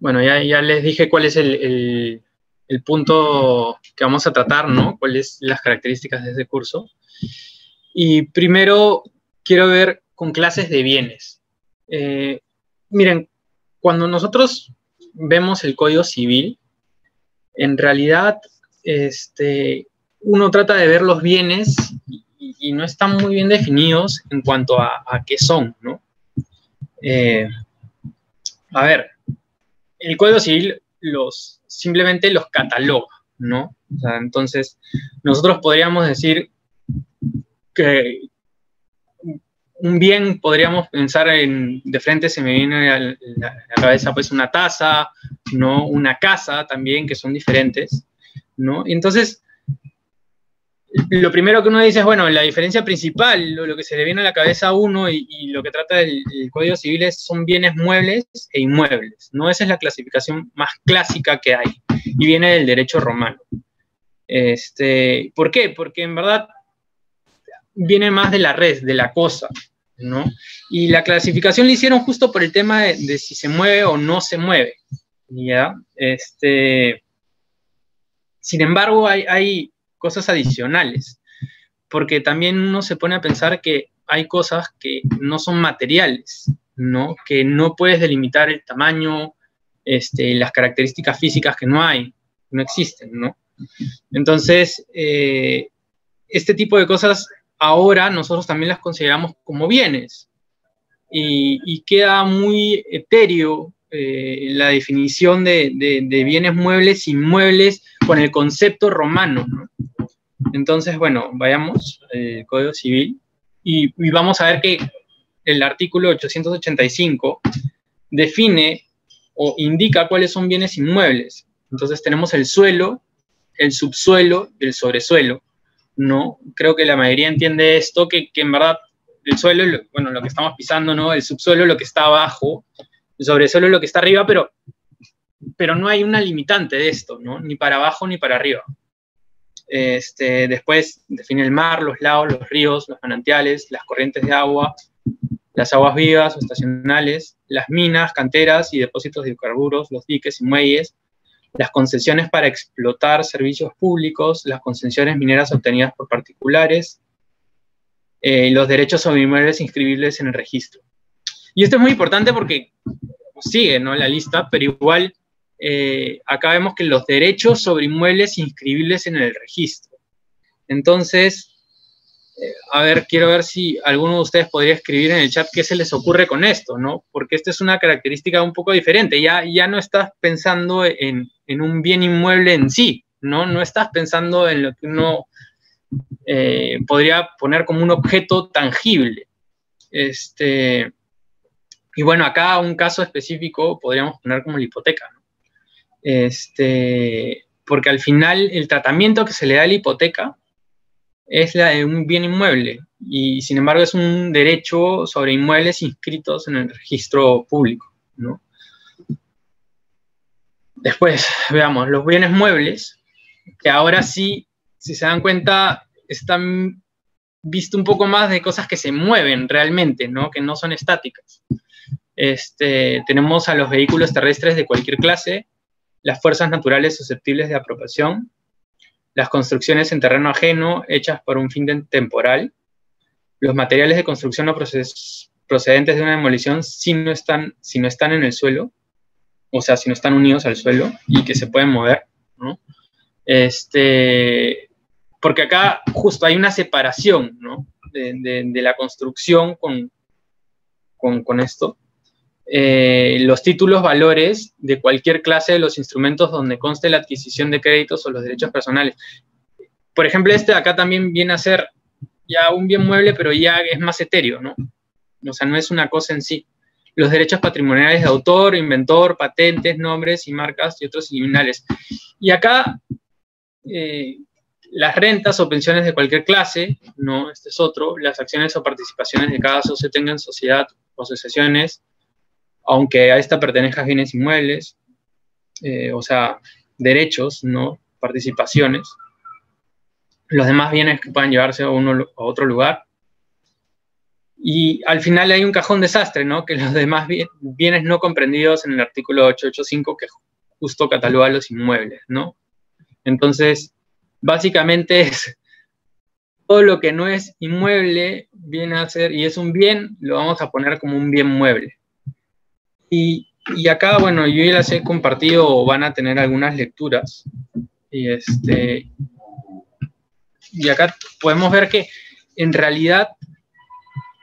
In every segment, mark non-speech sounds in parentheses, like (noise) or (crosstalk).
bueno, ya, les dije cuál es el, punto que vamos a tratar, ¿no? Cuáles las características de ese curso. Y primero quiero ver con clases de bienes. Eh, miren, cuando nosotros vemos el Código Civil, en realidad este, uno trata de ver los bienes y, no están muy bien definidos en cuanto a, qué son, ¿no? Eh, a ver, el Código Civil los, simplemente los cataloga, ¿no? entonces, nosotros podríamos decir que un bien podríamos pensar en, de frente se me viene a la, cabeza pues una taza, ¿no? Una casa también, que son diferentes, ¿no? Entonces, lo primero que uno dice es, bueno, la diferencia principal, lo, que se le viene a la cabeza a uno y, lo que trata el, Código Civil es, son bienes muebles e inmuebles, ¿no? Esa es la clasificación más clásica que hay y viene del derecho romano. Este, ¿Por qué? Porque en verdad viene más de la red, de la cosa, ¿no? Y la clasificación la hicieron justo por el tema de, si se mueve o no se mueve, ¿ya? Este, sin embargo, hay, cosas adicionales, porque también uno se pone a pensar que hay cosas que no son materiales, ¿no? Que no puedes delimitar el tamaño, este, las características físicas que no hay, no existen, ¿no? Entonces, eh, este tipo de cosas ahora nosotros también las consideramos como bienes. Y, queda muy etéreo eh, la definición de, bienes muebles, inmuebles, con el concepto romano. Entonces, bueno, vayamos eh, Código Civil y, vamos a ver que el artículo 885 define o indica cuáles son bienes inmuebles. Entonces tenemos el suelo, el subsuelo y el sobresuelo. ¿no? Creo que la mayoría entiende esto, que, en verdad el suelo, bueno, lo que estamos pisando, ¿no? El subsuelo, lo que está abajo, el sobresuelo, lo que está arriba, pero, pero no hay una limitante de esto, ¿no? Ni para abajo ni para arriba. Este, después define el mar, los lagos, los ríos, los manantiales, las corrientes de agua, las aguas vivas o estacionales, las minas, canteras y depósitos de hidrocarburos, los diques y muelles, las concesiones para explotar servicios públicos, las concesiones mineras obtenidas por particulares, eh, los derechos sobre inmuebles inscribibles en el registro. Y esto es muy importante porque sigue ¿no? la lista, pero igual eh, acá vemos que los derechos sobre inmuebles inscribibles en el registro. Entonces, eh, a ver, quiero ver si alguno de ustedes podría escribir en el chat qué se les ocurre con esto, ¿no? Porque esta es una característica un poco diferente. Ya, ya no estás pensando en, un bien inmueble en sí, ¿no? No estás pensando en lo que uno eh, podría poner como un objeto tangible. Este, y bueno, acá un caso específico podríamos poner como la hipoteca, ¿no? Este, porque al final el tratamiento que se le da a la hipoteca es la de un bien inmueble y sin embargo es un derecho sobre inmuebles inscritos en el registro público. Después, veamos, los bienes muebles, que ahora sí, si se dan cuenta, están visto un poco más de cosas que se mueven realmente, ¿no? que no son estáticas. Este, tenemos a los vehículos terrestres de cualquier clase, las fuerzas naturales susceptibles de apropiación, las construcciones en terreno ajeno hechas por un fin temporal, los materiales de construcción no procedentes de una demolición si no, están, si no están en el suelo, o sea, si no están unidos al suelo y que se pueden mover, ¿no? Este, porque acá justo hay una separación, ¿no? De, la construcción con, con, con esto. Eh, los títulos valores de cualquier clase de los instrumentos donde conste la adquisición de créditos o los derechos personales. Por ejemplo, este acá también viene a ser ya un bien mueble, pero ya es más etéreo, ¿no? O sea, no es una cosa en sí. Los derechos patrimoniales de autor, inventor, patentes, nombres y marcas y otros criminales. Y acá, eh, las rentas o pensiones de cualquier clase, no, este es otro, las acciones o participaciones de cada socio tengan sociedad o asociaciones, aunque a esta pertenezcan bienes inmuebles, eh, o sea, derechos, no participaciones. Los demás bienes que puedan llevarse a uno a otro lugar. Y al final hay un cajón desastre, ¿no? Que los demás bienes no comprendidos en el artículo 885 que justo cataloga los inmuebles, ¿no? Entonces, básicamente (laughs) es todo lo que no es inmueble viene a ser, y es un bien, lo vamos a poner como un bien mueble. Y, y acá, bueno, yo ya las he compartido van a tener algunas lecturas. Y, este, y acá podemos ver que en realidad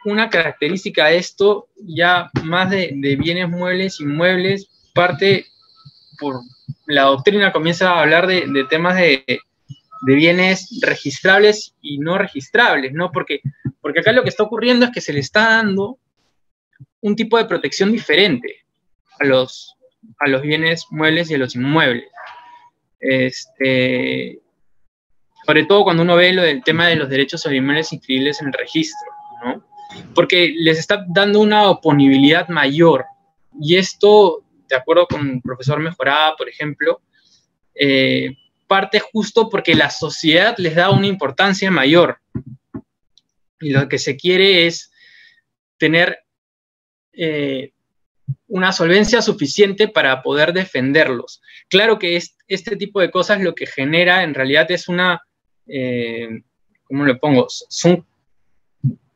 una característica de esto, ya más de, bienes muebles, inmuebles, parte por la doctrina comienza a hablar de, temas de, bienes registrables y no registrables, ¿no? Porque, porque acá lo que está ocurriendo es que se le está dando un tipo de protección diferente a los, a los bienes muebles y a los inmuebles. Este, sobre todo cuando uno ve lo del tema de los derechos sobre inmuebles inscribibles en el registro, ¿no? Porque les está dando una oponibilidad mayor. Y esto, de acuerdo con el profesor Mejorada, por ejemplo, eh, parte justo porque la sociedad les da una importancia mayor. Y lo que se quiere es tener eh, una solvencia suficiente para poder defenderlos. Claro que este tipo de cosas lo que genera en realidad es una, eh, ¿cómo le pongo? Son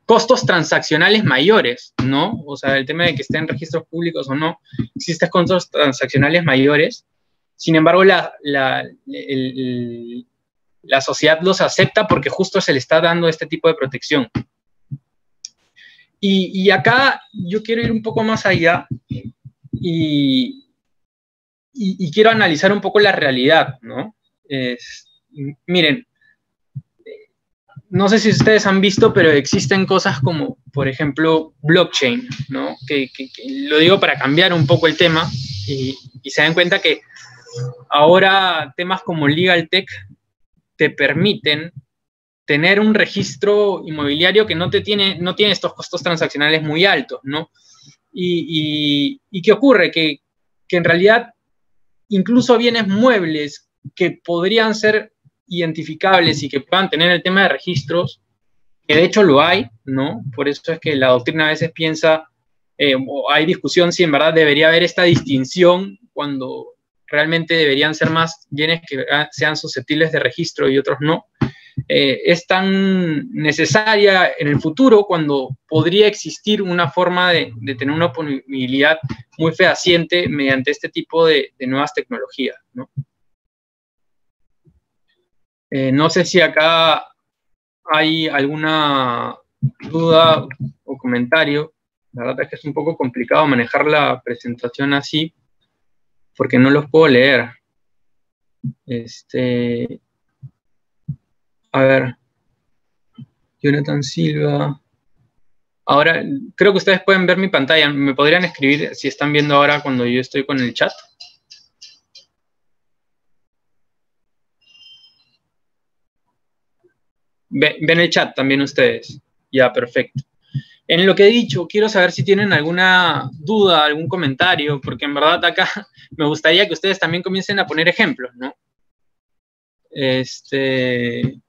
costos transaccionales mayores, ¿no? O sea, el tema de que estén registros públicos o no, existen costos transaccionales mayores. Sin embargo, la sociedad los acepta porque justo se le está dando este tipo de protección. Y, acá yo quiero ir un poco más allá y, quiero analizar un poco la realidad, ¿no? miren, no sé si ustedes han visto, pero existen cosas como, por ejemplo, blockchain, ¿no? Que, lo digo para cambiar un poco el tema y, se dan cuenta que ahora temas como Legal Tech te permiten tener un registro inmobiliario que no, te tiene, no tiene estos costos transaccionales muy altos, ¿no? Y, qué ocurre? Que, en realidad incluso bienes muebles que podrían ser identificables y que puedan tener el tema de registros, que de hecho lo hay, ¿no? Por eso es que la doctrina a veces piensa, eh, o hay discusión si en verdad debería haber esta distinción cuando realmente deberían ser más bienes que sean susceptibles de registro y otros no. Eh, es tan necesaria en el futuro cuando podría existir una forma de, tener una oponibilidad muy fehaciente mediante este tipo de, nuevas tecnologías. ¿no? Eh, no sé si acá hay alguna duda o comentario. La verdad es que es un poco complicado manejar la presentación así porque no los puedo leer. Este, a ver. Jonathan Silva. Ahora, creo que ustedes pueden ver mi pantalla. ¿Me podrían escribir si están viendo ahora cuando yo estoy con el chat? Ven el chat también ustedes. Ya, perfecto. En lo que he dicho, quiero saber si tienen alguna duda, algún comentario, porque en verdad acá (laughs) me gustaría que ustedes también comiencen a poner ejemplos, ¿no? Este,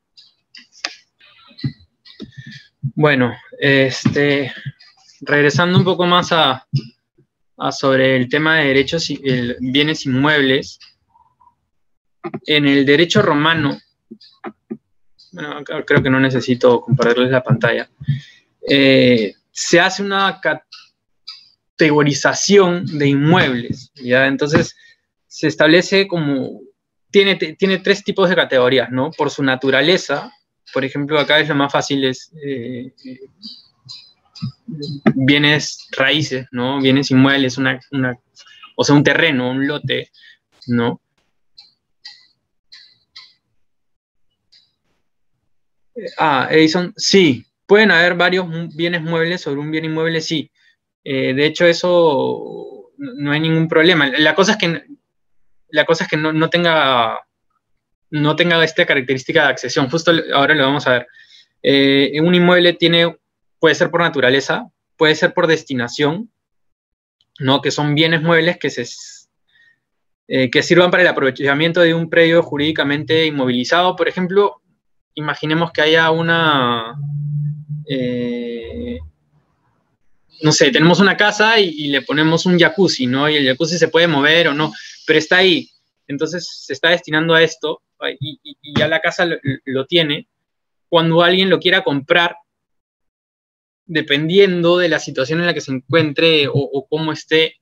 bueno, este, regresando un poco más a, sobre el tema de derechos y bienes inmuebles, en el derecho romano, creo que no necesito compararles la pantalla, eh, se hace una categorización de inmuebles, ¿ya? Entonces, se establece como, tiene, tiene tres tipos de categorías, ¿no? Por su naturaleza, por ejemplo, acá es lo más fácil, es eh, bienes raíces, ¿no? Bienes inmuebles, una, o sea, un terreno, un lote, ¿no? Ah, Edison, sí, pueden haber varios bienes muebles sobre un bien inmueble, sí. Eh, de hecho, eso no hay ningún problema. La cosa es que, la cosa es que no tenga no tenga esta característica de accesión. Justo ahora lo vamos a ver. Eh, un inmueble tiene, puede ser por naturaleza, puede ser por destinación, ¿no? que son bienes muebles que, se, eh, que sirvan para el aprovechamiento de un predio jurídicamente inmovilizado. Por ejemplo, imaginemos que haya una, eh, no sé, tenemos una casa y, le ponemos un jacuzzi, ¿no? Y el jacuzzi se puede mover o no, pero está ahí. Entonces se está destinando a esto y, ya la casa lo, tiene. Cuando alguien lo quiera comprar, dependiendo de la situación en la que se encuentre o, cómo esté,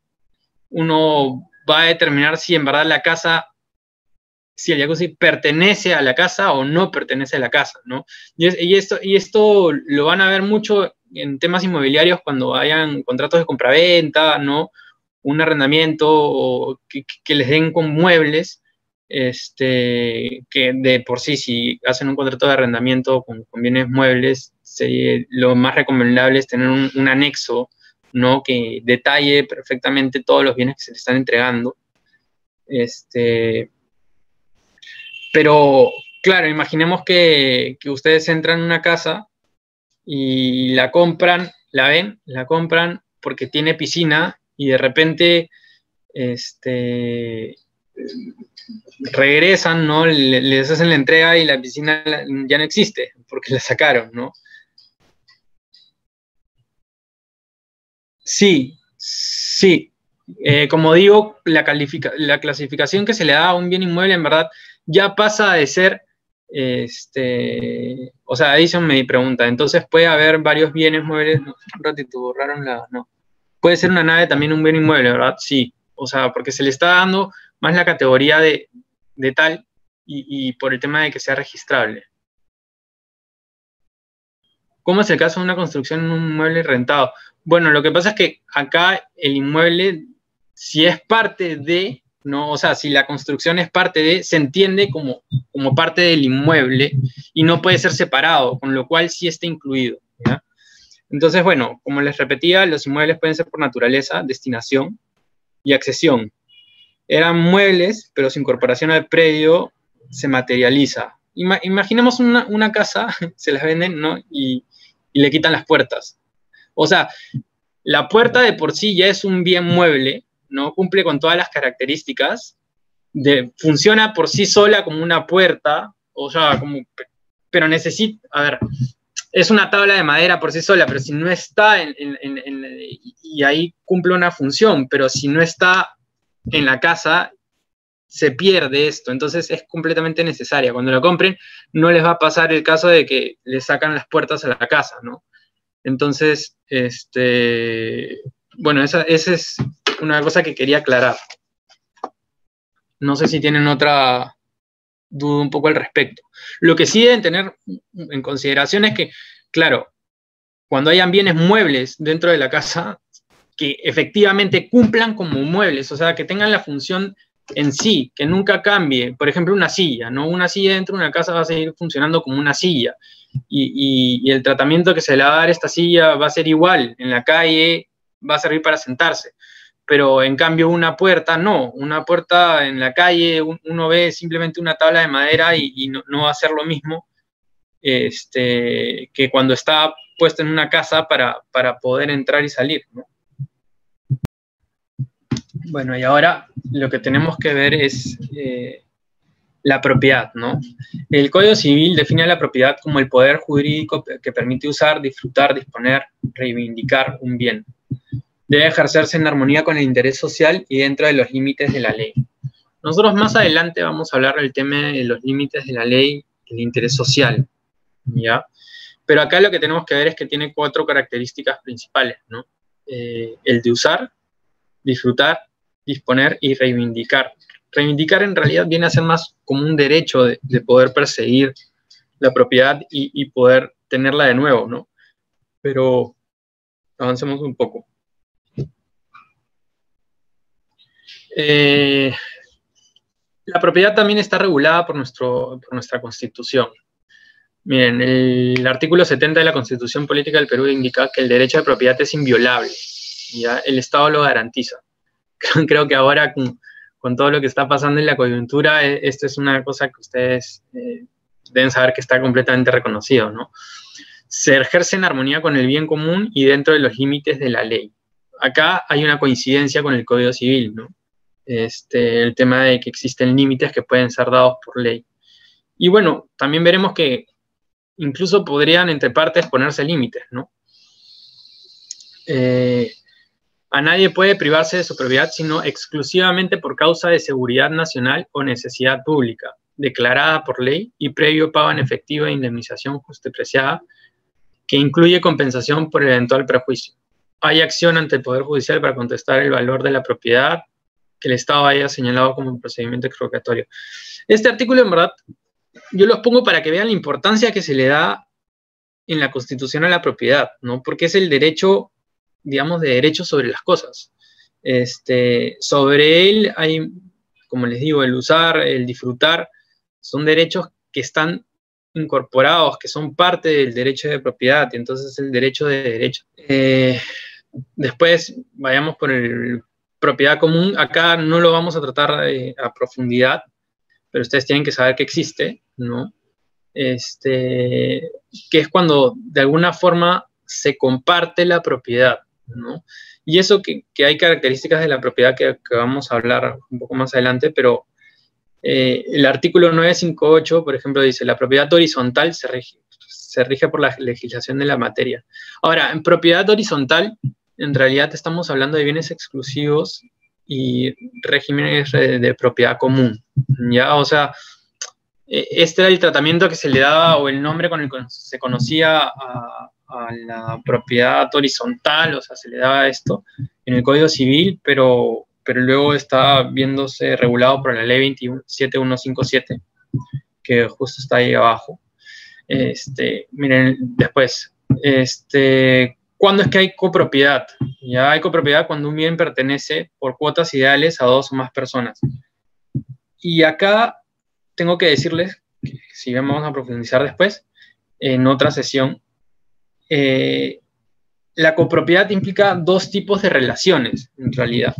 uno va a determinar si en verdad la casa si el jacuzzi pertenece a la casa o no pertenece a la casa, ¿no? Y, esto, y esto lo van a ver mucho en temas inmobiliarios cuando hayan contratos de compraventa, ¿no? Un arrendamiento que, les den con muebles, este, que de por sí, si hacen un contrato de arrendamiento con, bienes muebles, lo más recomendable es tener un, anexo, ¿no? Que detalle perfectamente todos los bienes que se le están entregando. Este, pero, claro, imaginemos que, ustedes entran en una casa y la compran, la ven, la compran porque tiene piscina y de repente este, regresan, ¿no? Les hacen la entrega y la piscina ya no existe porque la sacaron, ¿no? Sí, sí. Eh, como digo, la, la clasificación que se le da a un bien inmueble en verdad ya pasa de ser, este, o sea, Edison me pregunta, entonces puede haber varios bienes muebles, un ratito borraron la, no, puede ser una nave también un bien inmueble, ¿verdad? Sí, o sea, porque se le está dando más la categoría de, tal y, por el tema de que sea registrable. ¿Cómo es el caso de una construcción en un inmueble rentado? Bueno, lo que pasa es que acá el inmueble, si es parte de, ¿no? O sea, si la construcción es parte de, se entiende como, como parte del inmueble y no puede ser separado, con lo cual sí está incluido. Entonces, bueno, como les repetía, los inmuebles pueden ser por naturaleza, destinación y accesión. Eran muebles, pero su incorporación al predio se materializa. imaginemos una, casa, (laughs) se las venden, ¿no? Y, y le quitan las puertas. O sea, la puerta de por sí ya es un bien mueble, ¿no? Cumple con todas las características, de, funciona por sí sola como una puerta, o sea, como, pero necesita, a ver, es una tabla de madera por sí sola, pero si no está en, y ahí cumple una función, pero si no está en la casa, se pierde esto, entonces es completamente necesaria. Cuando lo compren, no les va a pasar el caso de que le sacan las puertas a la casa, ¿no? Entonces, este, bueno, esa, es una cosa que quería aclarar. No sé si tienen otra duda un poco al respecto. Lo que sí deben tener en consideración es que, claro, cuando hayan bienes muebles dentro de la casa, que efectivamente cumplan como muebles, o sea, que tengan la función en sí, que nunca cambie. Por ejemplo, una silla, ¿no? Una silla dentro de una casa va a seguir funcionando como una silla. Y, el tratamiento que se le va a dar a esta silla va a ser igual. En la calle va a servir para sentarse pero en cambio una puerta no, una puerta en la calle uno ve simplemente una tabla de madera y, no, va a ser lo mismo este, que cuando está puesto en una casa para, poder entrar y salir. Bueno, y ahora lo que tenemos que ver es eh, la propiedad, ¿no? El Código Civil define la propiedad como el poder jurídico que permite usar, disfrutar, disponer, reivindicar un bien debe ejercerse en armonía con el interés social y dentro de los límites de la ley. Nosotros más adelante vamos a hablar del tema de los límites de la ley el interés social, ¿ya? Pero acá lo que tenemos que ver es que tiene cuatro características principales, ¿no? Eh, el de usar, disfrutar, disponer y reivindicar. Reivindicar en realidad viene a ser más como un derecho de, poder perseguir la propiedad y, poder tenerla de nuevo, ¿no? Pero avancemos un poco. Eh, la propiedad también está regulada por, nuestro, nuestra Constitución. Miren, el, artículo 70 de la Constitución Política del Perú indica que el derecho de propiedad es inviolable. ¿ya? El Estado lo garantiza. (laughs) Creo que ahora, con, todo lo que está pasando en la coyuntura, e, esto es una cosa que ustedes eh, deben saber que está completamente reconocido. ¿no? Se ejerce en armonía con el bien común y dentro de los límites de la ley. Acá hay una coincidencia con el Código Civil, ¿no? este, el tema de que existen límites que pueden ser dados por ley. Y bueno, también veremos que incluso podrían entre partes ponerse límites, ¿no? eh, a nadie puede privarse de su propiedad sino exclusivamente por causa de seguridad nacional o necesidad pública, declarada por ley y previo pago en efectivo de indemnización justipreciada, que incluye compensación por eventual prejuicio. Hay acción ante el Poder Judicial para contestar el valor de la propiedad que el Estado haya señalado como un procedimiento expropiatorio. Este artículo, en verdad, yo los pongo para que vean la importancia que se le da en la Constitución a la propiedad, ¿no? Porque es el derecho digamos, de derechos sobre las cosas. Este, sobre él hay, como les digo, el usar, el disfrutar, son derechos que están incorporados, que son parte del derecho de propiedad, y entonces el derecho de derecho. Eh, después vayamos por el propiedad común. Acá no lo vamos a tratar eh, a profundidad, pero ustedes tienen que saber que existe, ¿no? Este, que es cuando de alguna forma se comparte la propiedad. Y eso que, hay características de la propiedad que, vamos a hablar un poco más adelante, pero eh, el artículo 958, por ejemplo, dice, la propiedad horizontal se rige, por la legislación de la materia. Ahora, en propiedad horizontal, en realidad estamos hablando de bienes exclusivos y regímenes de, propiedad común, ¿ya? O sea, e, este era el tratamiento que se le daba o el nombre con el que se conocía a, a la propiedad horizontal, o sea, se le daba esto en el Código Civil, pero, pero luego está viéndose regulado por la Ley 27157, que justo está ahí abajo. Este, miren, después, este, ¿cuándo es que hay copropiedad? Ya hay copropiedad cuando un bien pertenece por cuotas ideales a dos o más personas. Y acá tengo que decirles, que si vamos a profundizar después, en otra sesión, eh, la copropiedad implica dos tipos de relaciones, en realidad.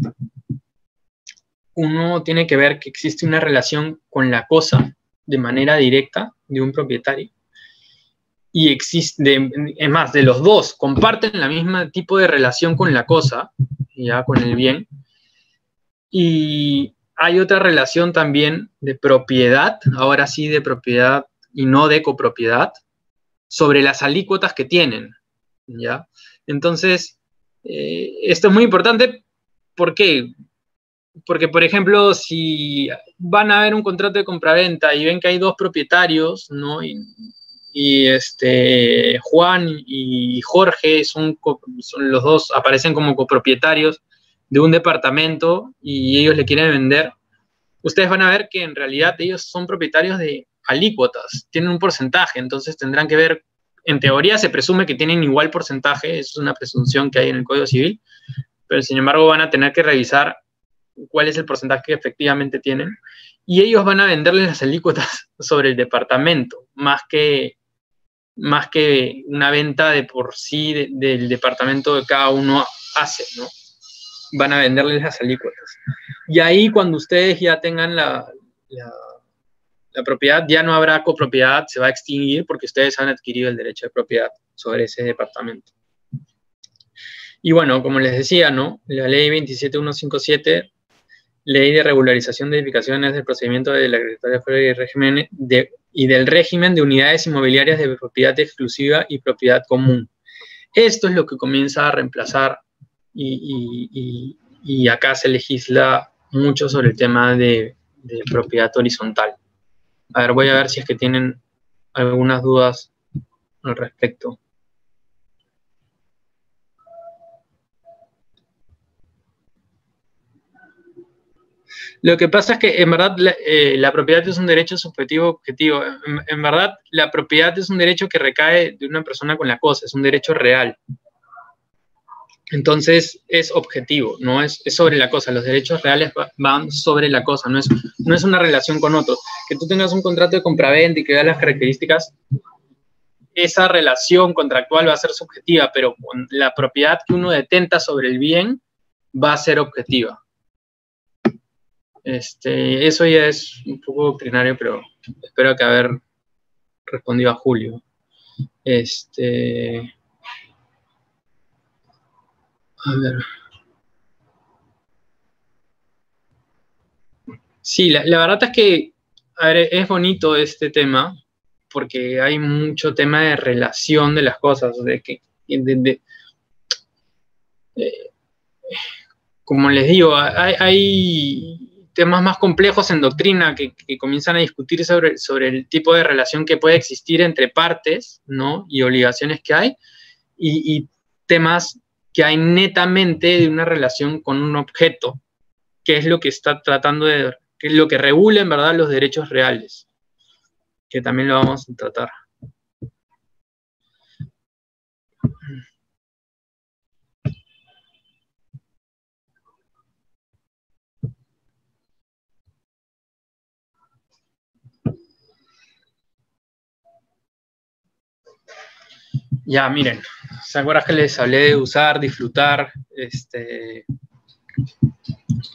Uno tiene que ver que existe una relación con la cosa de manera directa de un propietario. Y existe, es más, de los dos comparten la misma tipo de relación con la cosa, ya con el bien. Y hay otra relación también de propiedad, ahora sí de propiedad y no de copropiedad, sobre las alícuotas que tienen, ¿ya? Entonces, eh, esto es muy importante, ¿por qué? Porque, por ejemplo, si van a ver un contrato de compraventa y ven que hay dos propietarios, ¿no? Y, este, Juan y Jorge son, son los dos, aparecen como copropietarios de un departamento y ellos le quieren vender, ustedes van a ver que en realidad ellos son propietarios de alícuotas, tienen un porcentaje, entonces tendrán que ver, en teoría se presume que tienen igual porcentaje, es una presunción que hay en el Código Civil, pero sin embargo van a tener que revisar cuál es el porcentaje que efectivamente tienen y ellos van a venderles las alícuotas (laughs) sobre el departamento, más que, más que una venta de por sí del departamento que cada uno hace, ¿no? Van a venderles las alícuotas. Y ahí cuando ustedes ya tengan la la propiedad ya no habrá copropiedad, se va a extinguir porque ustedes han adquirido el derecho de propiedad sobre ese departamento. Y bueno, como les decía, ¿no? La ley 27157, ley de regularización de edificaciones del procedimiento de la Secretaría y, régimen de, y del régimen de unidades inmobiliarias de propiedad exclusiva y propiedad común. Esto es lo que comienza a reemplazar y, acá se legisla mucho sobre el tema de propiedad horizontal. A ver, voy a ver si es que tienen algunas dudas al respecto. Lo que pasa es que en verdad eh, la, propiedad es un derecho subjetivo objetivo. en, verdad la propiedad es un derecho que recae de una persona con la cosa, es un derecho real. Entonces es objetivo, no es, sobre la cosa. Los derechos reales van sobre la cosa, no es, no es una relación con otros. Que tú tengas un contrato de compraventa y que veas las características, esa relación contractual va a ser subjetiva, pero la propiedad que uno detenta sobre el bien va a ser objetiva. Este, eso ya es un poco doctrinario, pero espero que haber respondido a Julio. Este. A ver. Sí, la, verdad es que es bonito este tema porque hay mucho tema de relación de las cosas, de que eh, como les digo, hay, temas más complejos en doctrina que, comienzan a discutir sobre, sobre, el tipo de relación que puede existir entre partes, ¿no? Y obligaciones que hay, y, y temas que hay netamente de una relación con un objeto, que es lo que está tratando de, que es lo que regula en verdad los derechos reales, que también lo vamos a tratar. Ya, miren, ¿se acuerdan que les hablé de usar, disfrutar? Este,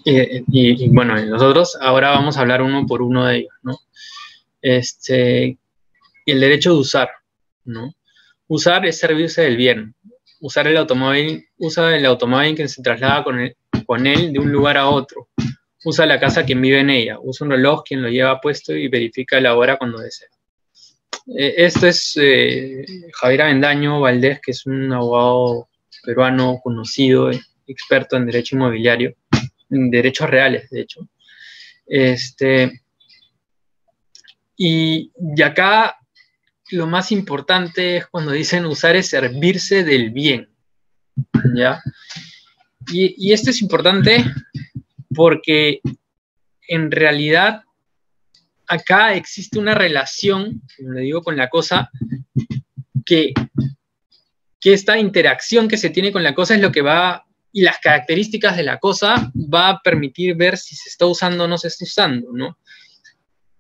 y, bueno, nosotros ahora vamos a hablar uno por uno de ellos, ¿no? Este, el derecho de usar, ¿no? Usar es servirse del bien. Usar el automóvil, usa el automóvil que se traslada con, con él de un lugar a otro. Usa la casa quien vive en ella. Usa un reloj quien lo lleva puesto y verifica la hora cuando desea. Eh, esto es eh, Javier Avendaño Valdés, que es un abogado peruano conocido, experto en derecho inmobiliario, en derechos reales, de hecho. Este, y, acá lo más importante es cuando dicen usar es servirse del bien. ¿Ya? Y, y esto es importante porque en realidad acá existe una relación, como le digo, con la cosa, que, que esta interacción que se tiene con la cosa es lo que va, y las características de la cosa va a permitir ver si se está usando o no se está usando, ¿no?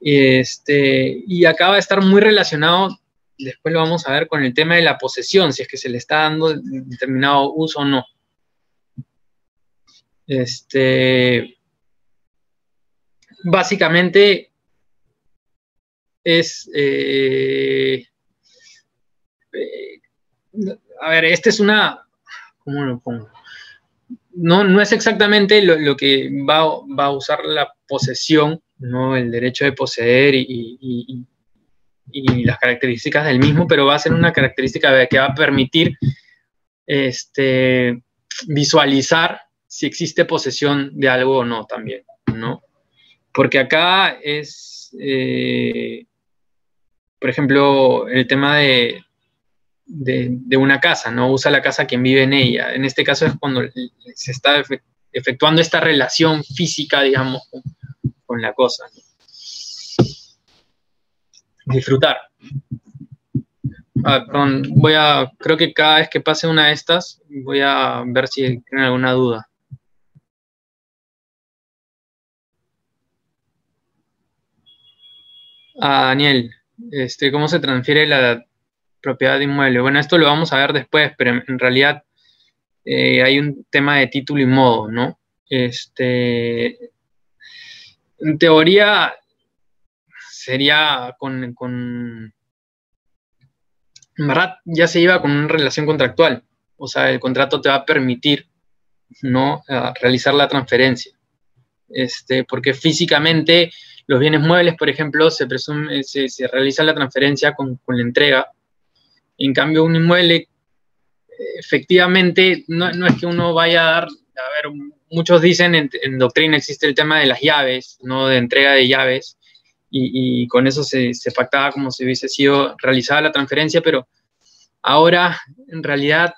Este, y acá va a estar muy relacionado, después lo vamos a ver, con el tema de la posesión, si es que se le está dando determinado uso o no. Este, básicamente, es... Eh, eh, a ver, esta es una... ¿Cómo lo pongo? No, no es exactamente lo, que va, a usar la posesión, ¿no? el derecho de poseer y, las características del mismo, pero va a ser una característica que va a permitir este, visualizar si existe posesión de algo o no también, ¿no? Porque acá es, eh, por ejemplo, el tema de, de, una casa, ¿no? Usa la casa quien vive en ella. En este caso es cuando se está efectuando esta relación física, digamos, con, la cosa. Disfrutar. Ah, perdón, voy a, creo que cada vez que pase una de estas, voy a ver si tienen alguna duda. Ah, Daniel, este, cómo se transfiere la propiedad de inmueble. Bueno, esto lo vamos a ver después, pero en, realidad eh, hay un tema de título y modo, ¿no? Este, en teoría sería con, en verdad ya se lleva con una relación contractual, o sea, el contrato te va a permitir, ¿no? realizar la transferencia, este, porque físicamente los bienes muebles, por ejemplo, se, presume, se, realiza la transferencia con, la entrega. En cambio, un inmueble, efectivamente, no, es que uno vaya a dar, a ver, muchos dicen en, doctrina existe el tema de las llaves, no de entrega de llaves, y, con eso se, pactaba como si hubiese sido realizada la transferencia, pero ahora, en realidad,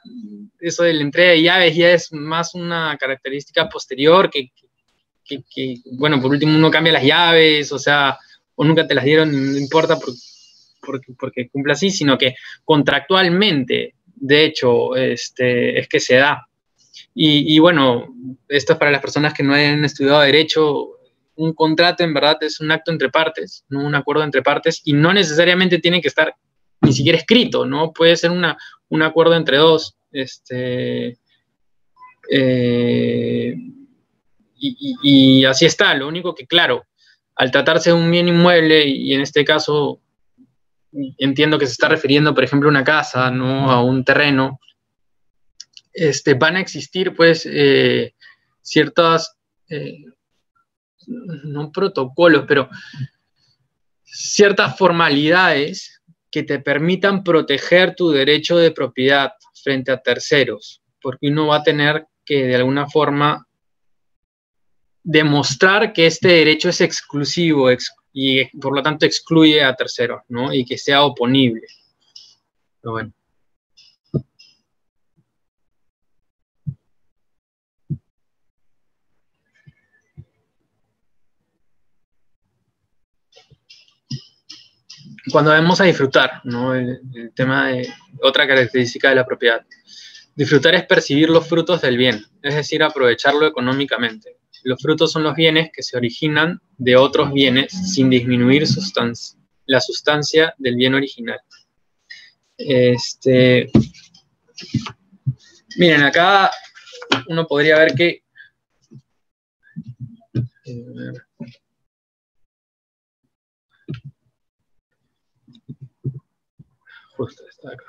eso de la entrega de llaves ya es más una característica posterior que, bueno, por último uno cambia las llaves, o sea, o nunca te las dieron, no importa porque, porque cumple así, sino que contractualmente, de hecho, este, es que se da. Y, bueno, esto es para las personas que no hayan estudiado derecho, un contrato en verdad es un acto entre partes, ¿no? un acuerdo entre partes, y no necesariamente tiene que estar ni siquiera escrito, ¿no? Puede ser una, un acuerdo entre dos. Este, eh, y, así está. Lo único que, claro, al tratarse de un bien inmueble, y en este caso entiendo que se está refiriendo, por ejemplo, a una casa, ¿no? A un terreno, este, van a existir, pues, eh, ciertas, eh, no protocolos, pero ciertas formalidades que te permitan proteger tu derecho de propiedad frente a terceros, porque uno va a tener que de alguna forma demostrar que este derecho es exclusivo y por lo tanto excluye a terceros, ¿no? Y que sea oponible. Cuando vamos a disfrutar, ¿no? el tema de otra característica de la propiedad. Disfrutar es percibir los frutos del bien, es decir, aprovecharlo económicamente. Los frutos son los bienes que se originan de otros bienes sin disminuir la sustancia del bien original. Este, miren, acá uno podría ver que... Justo está acá.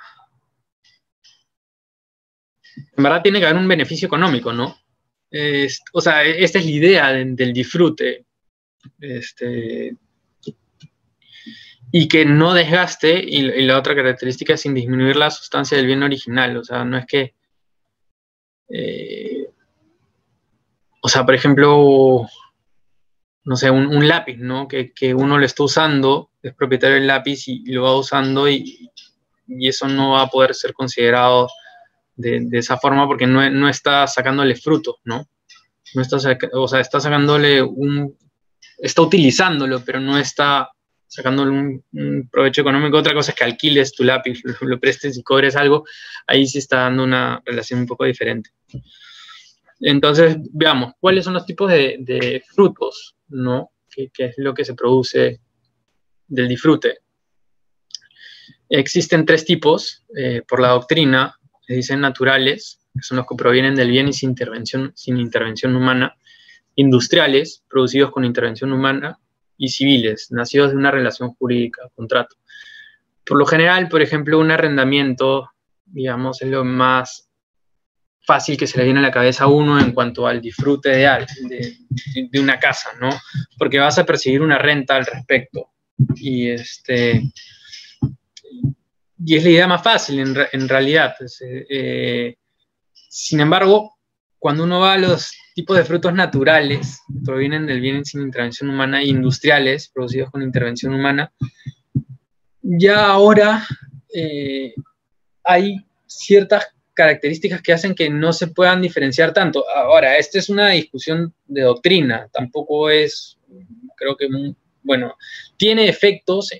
En verdad tiene que haber un beneficio económico, ¿no? O sea, esta es la idea del disfrute. Este, y que no desgaste, y, la otra característica es sin disminuir la sustancia del bien original. O sea, no es que. Eh, o sea, por ejemplo, no sé, un, lápiz, ¿no? Que, uno lo está usando, es propietario del lápiz y, lo va usando y, y, eso no va a poder ser considerado de, esa forma porque no, está sacándole fruto, ¿no? No está, o sea, está sacándole un, está utilizándolo, pero no está sacándole un, provecho económico. Otra cosa es que alquiles tu lápiz, (laughs) lo, prestes y cobres algo, ahí sí está dando una relación un poco diferente. Entonces, veamos, ¿cuáles son los tipos de, frutos, ¿no? ¿Qué, es lo que se produce del disfrute? Existen tres tipos eh, por la doctrina dicen naturales, que son los que provienen del bien y sin intervención, sin intervención humana, industriales, producidos con intervención humana, y civiles, nacidos de una relación jurídica, contrato. Por lo general, por ejemplo, un arrendamiento, digamos, es lo más fácil que se le viene a la cabeza a uno en cuanto al disfrute de, de, de una casa, ¿no? Porque vas a percibir una renta al respecto. Y este, y es la idea más fácil en, realidad. Eh, eh, sin embargo, cuando uno va a los tipos de frutos naturales, que provienen del bien sin intervención humana, industriales, producidos con intervención humana, ya ahora eh, hay ciertas características que hacen que no se puedan diferenciar tanto. Ahora, esta es una discusión de doctrina, tampoco es, creo que, bueno, tiene efectos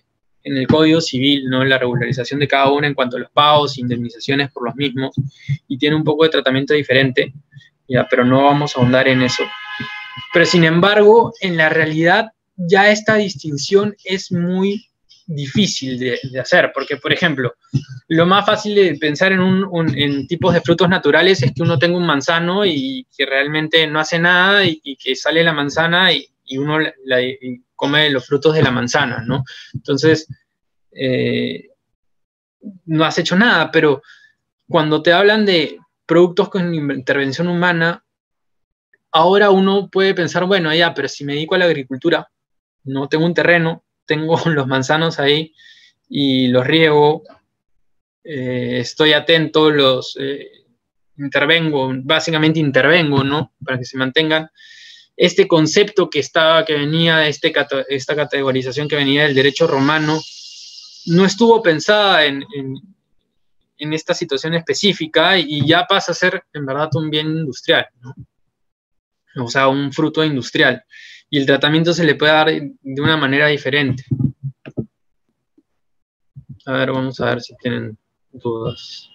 en el Código Civil, ¿no? La regularización de cada una en cuanto a los pagos, indemnizaciones por los mismos, y tiene un poco de tratamiento diferente, pero no vamos a ahondar en eso. Pero sin embargo, en la realidad ya esta distinción es muy difícil de, hacer, porque por ejemplo, lo más fácil de pensar en, tipos de frutos naturales es que uno tenga un manzano y que realmente no hace nada y, que sale la manzana y, uno la, come los frutos de la manzana, ¿no? Entonces, eh, no has hecho nada, pero cuando te hablan de productos con intervención humana, ahora uno puede pensar, bueno, ya, pero si me dedico a la agricultura, no tengo un terreno, (laughs) tengo los manzanos ahí y los riego, eh, estoy atento, los eh, intervengo, básicamente intervengo, ¿no? Para que se mantengan este concepto que, estaba, que venía este, esta categorización que venía del derecho romano, no estuvo pensada en, esta situación específica y ya pasa a ser en verdad un bien industrial, o sea, un fruto industrial. Y el tratamiento se le puede dar de una manera diferente. A ver, vamos a ver si tienen dudas.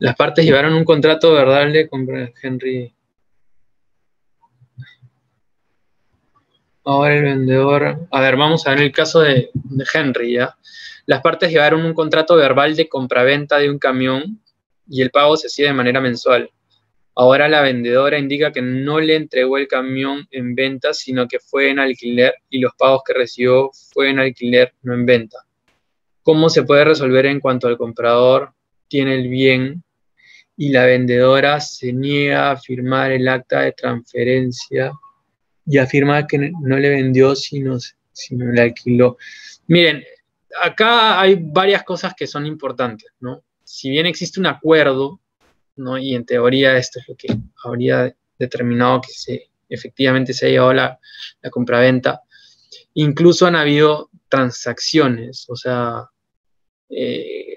Las partes llevaron un contrato verdadero con Henry. Ahora el vendedor. A ver, vamos a ver el caso de, Henry, ¿ya? Las partes llevaron un contrato verbal de compraventa de un camión y el pago se hacía de manera mensual. Ahora la vendedora indica que no le entregó el camión en venta, sino que fue en alquiler y los pagos que recibió fue en alquiler, no en venta. ¿Cómo se puede resolver en cuanto al comprador tiene el bien y la vendedora se niega a firmar el acta de transferencia y afirma que no le vendió, sino, sino le alquiló. Miren, acá hay varias cosas que son importantes, ¿no? Si bien existe un acuerdo, ¿no? Y en teoría esto es lo que habría determinado que se, efectivamente se ha llevado la, la compraventa, incluso han habido transacciones, o sea, eh,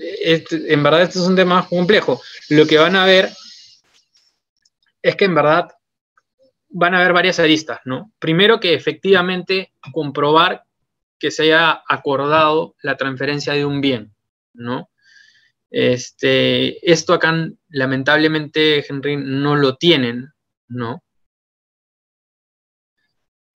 este, en verdad este es un tema complejo. Lo que van a ver es que en verdad van a haber varias aristas, ¿no? Primero que efectivamente comprobar que se haya acordado la transferencia de un bien, ¿no? Este, esto acá lamentablemente, Henry, no lo tienen, ¿no?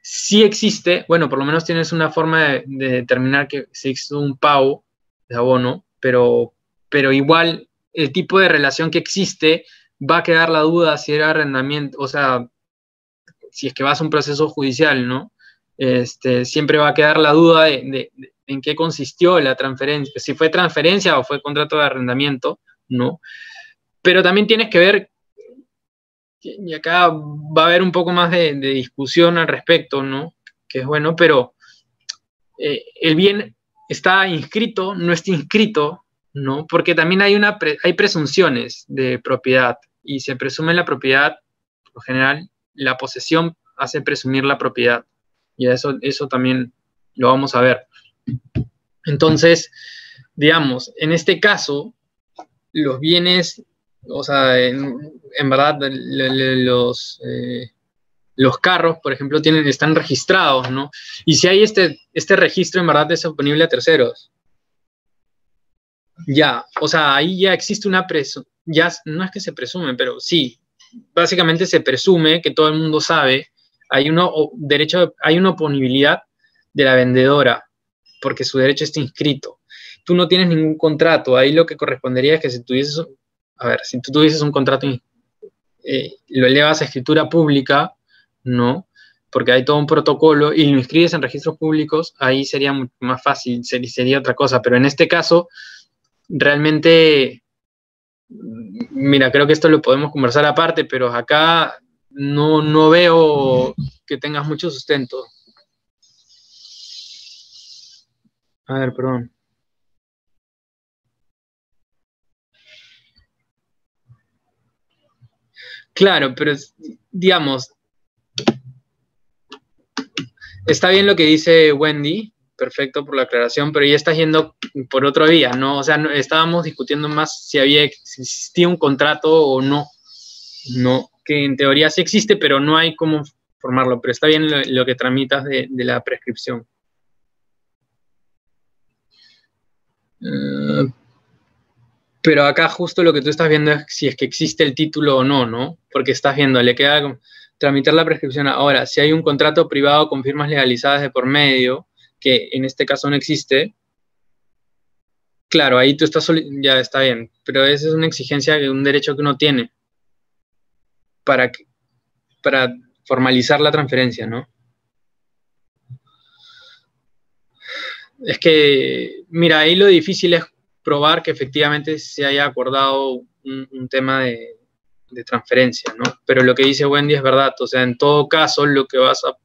Sí existe, bueno, por lo menos tienes una forma de, determinar que se hizo un pago de abono, pero, pero igual el tipo de relación que existe va a quedar la duda si era arrendamiento, o sea, si es que vas a un proceso judicial, ¿no? Este, siempre va a quedar la duda de, en qué consistió la transferencia, si fue transferencia o fue contrato de arrendamiento, ¿no? Pero también tienes que ver, y acá va a haber un poco más de, discusión al respecto, ¿no? Que es bueno, pero eh, el bien está inscrito, no está inscrito, ¿no? Porque también hay, una hay presunciones de propiedad y se presume la propiedad, por lo general, la posesión hace presumir la propiedad. Y eso, eso también lo vamos a ver. Entonces, digamos, en este caso, los bienes, o sea, en, verdad, los, eh, los carros, por ejemplo, tienen, están registrados, ¿no? Y si hay este, este registro, en verdad, es oponible a terceros. Ya, o sea, ahí ya existe una preso, ya no es que se presume, pero sí, básicamente se presume que todo el mundo sabe, hay, uno, derecho, hay una oponibilidad de la vendedora, porque su derecho está inscrito. Tú no tienes ningún contrato, ahí lo que correspondería es que si tuvieses, a ver, si tú tuvieses un contrato, eh, lo elevas a escritura pública, no, porque hay todo un protocolo y lo inscribes en registros públicos, ahí sería mucho más fácil, sería otra cosa, pero en este caso, realmente mira, creo que esto lo podemos conversar aparte, pero acá no, no veo que tengas mucho sustento. A ver, perdón. Claro, pero digamos, está bien lo que dice Wendy, perfecto por la aclaración, pero ya estás yendo por otro día, ¿no? O sea, estábamos discutiendo más si había, existía un contrato o no. No, que en teoría sí existe, pero no hay cómo formarlo, pero está bien lo, que tramitas de, la prescripción. Eh, pero acá justo lo que tú estás viendo es si es que existe el título o no, ¿no? Porque estás viendo, le queda tramitar la prescripción. Ahora, si hay un contrato privado con firmas legalizadas de por medio, que en este caso no existe, claro, ahí tú estás, ya está bien, pero esa es una exigencia un derecho que uno tiene para, para formalizar la transferencia, ¿no? Es que, mira, ahí lo difícil es probar que efectivamente se haya acordado un, tema de, de, transferencia, ¿no? Pero lo que dice Wendy es verdad, o sea, en todo caso lo que vas a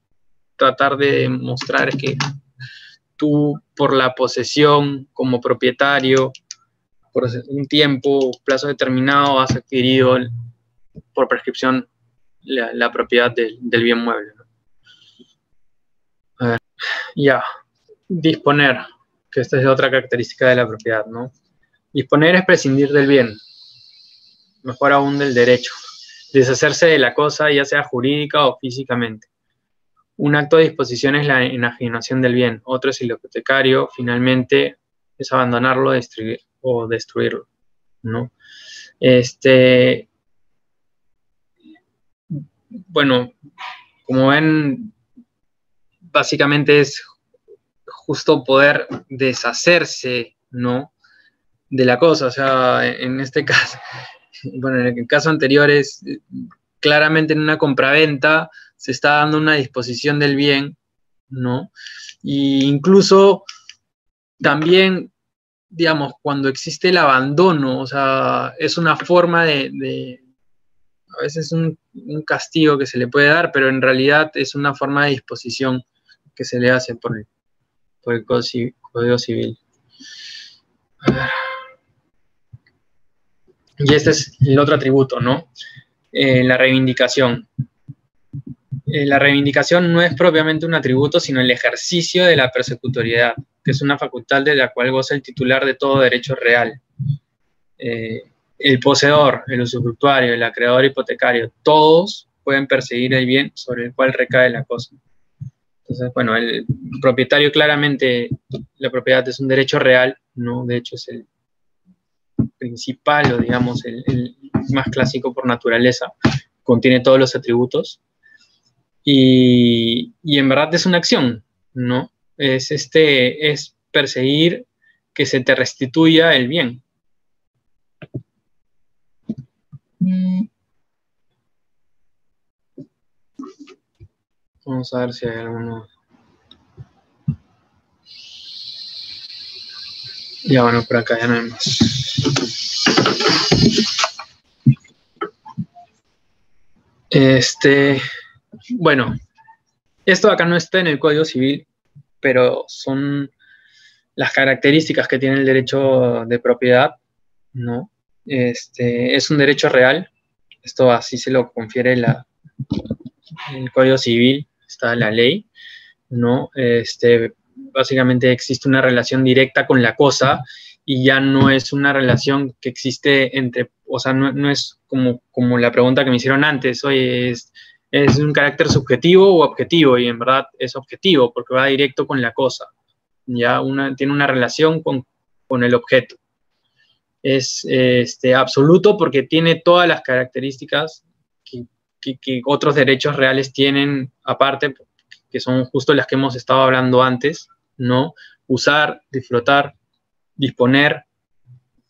tratar de demostrar es que tú por la posesión como propietario, por un tiempo, plazo determinado, has adquirido por prescripción la, propiedad del bien mueble. Ya, disponer, que esta es otra característica de la propiedad, ¿no? Disponer es prescindir del bien, mejor aún del derecho, deshacerse de la cosa, ya sea jurídica o físicamente. Un acto de disposición es la enajenación del bien, otro es el hipotecario, finalmente es abandonarlo o destruirlo, ¿no? Este, bueno, como ven, básicamente es justo poder deshacerse, ¿no? De la cosa, o sea, en este (laughs) caso, (laughs) bueno, en el caso anterior es claramente en una compraventa, se está dando una disposición del bien, ¿no? Y incluso también, digamos, cuando existe el abandono, o sea, es una forma de, a veces un, un, castigo que se le puede dar, pero en realidad es una forma de disposición que se le hace por el, por el Código Civil. A ver. Y este es el otro atributo, ¿no? Eh, la reivindicación. Eh, la reivindicación no es propiamente un atributo, sino el ejercicio de la persecutoriedad, que es una facultad de la cual goza el titular de todo derecho real. Eh, el poseedor, el usufructuario, el acreedor hipotecario, todos pueden perseguir el bien sobre el cual recae la cosa. Entonces, bueno, el propietario claramente, la propiedad es un derecho real, ¿no? De hecho, es el principal o digamos el, más clásico por naturaleza, contiene todos los atributos y, en verdad es una acción, ¿no? Es, este, es perseguir que se te restituya el bien. Vamos a ver si hay alguno. Ya bueno, por acá ya no hay más. Este, bueno, esto acá no está en el Código Civil, pero son las características que tiene el derecho de propiedad, ¿no? Este, es un derecho real, esto así se lo confiere la, el Código Civil, está la ley, ¿no? Este, básicamente existe una relación directa con la cosa y ya no es una relación que existe entre, o sea, no, es como, como la pregunta que me hicieron antes, es, es un carácter subjetivo o objetivo, y en verdad es objetivo porque va directo con la cosa, ya una, tiene una relación con, con el objeto. Es este, absoluto porque tiene todas las características que, que otros derechos reales tienen aparte, que son justo las que hemos estado hablando antes, ¿no? Usar, disfrutar, disponer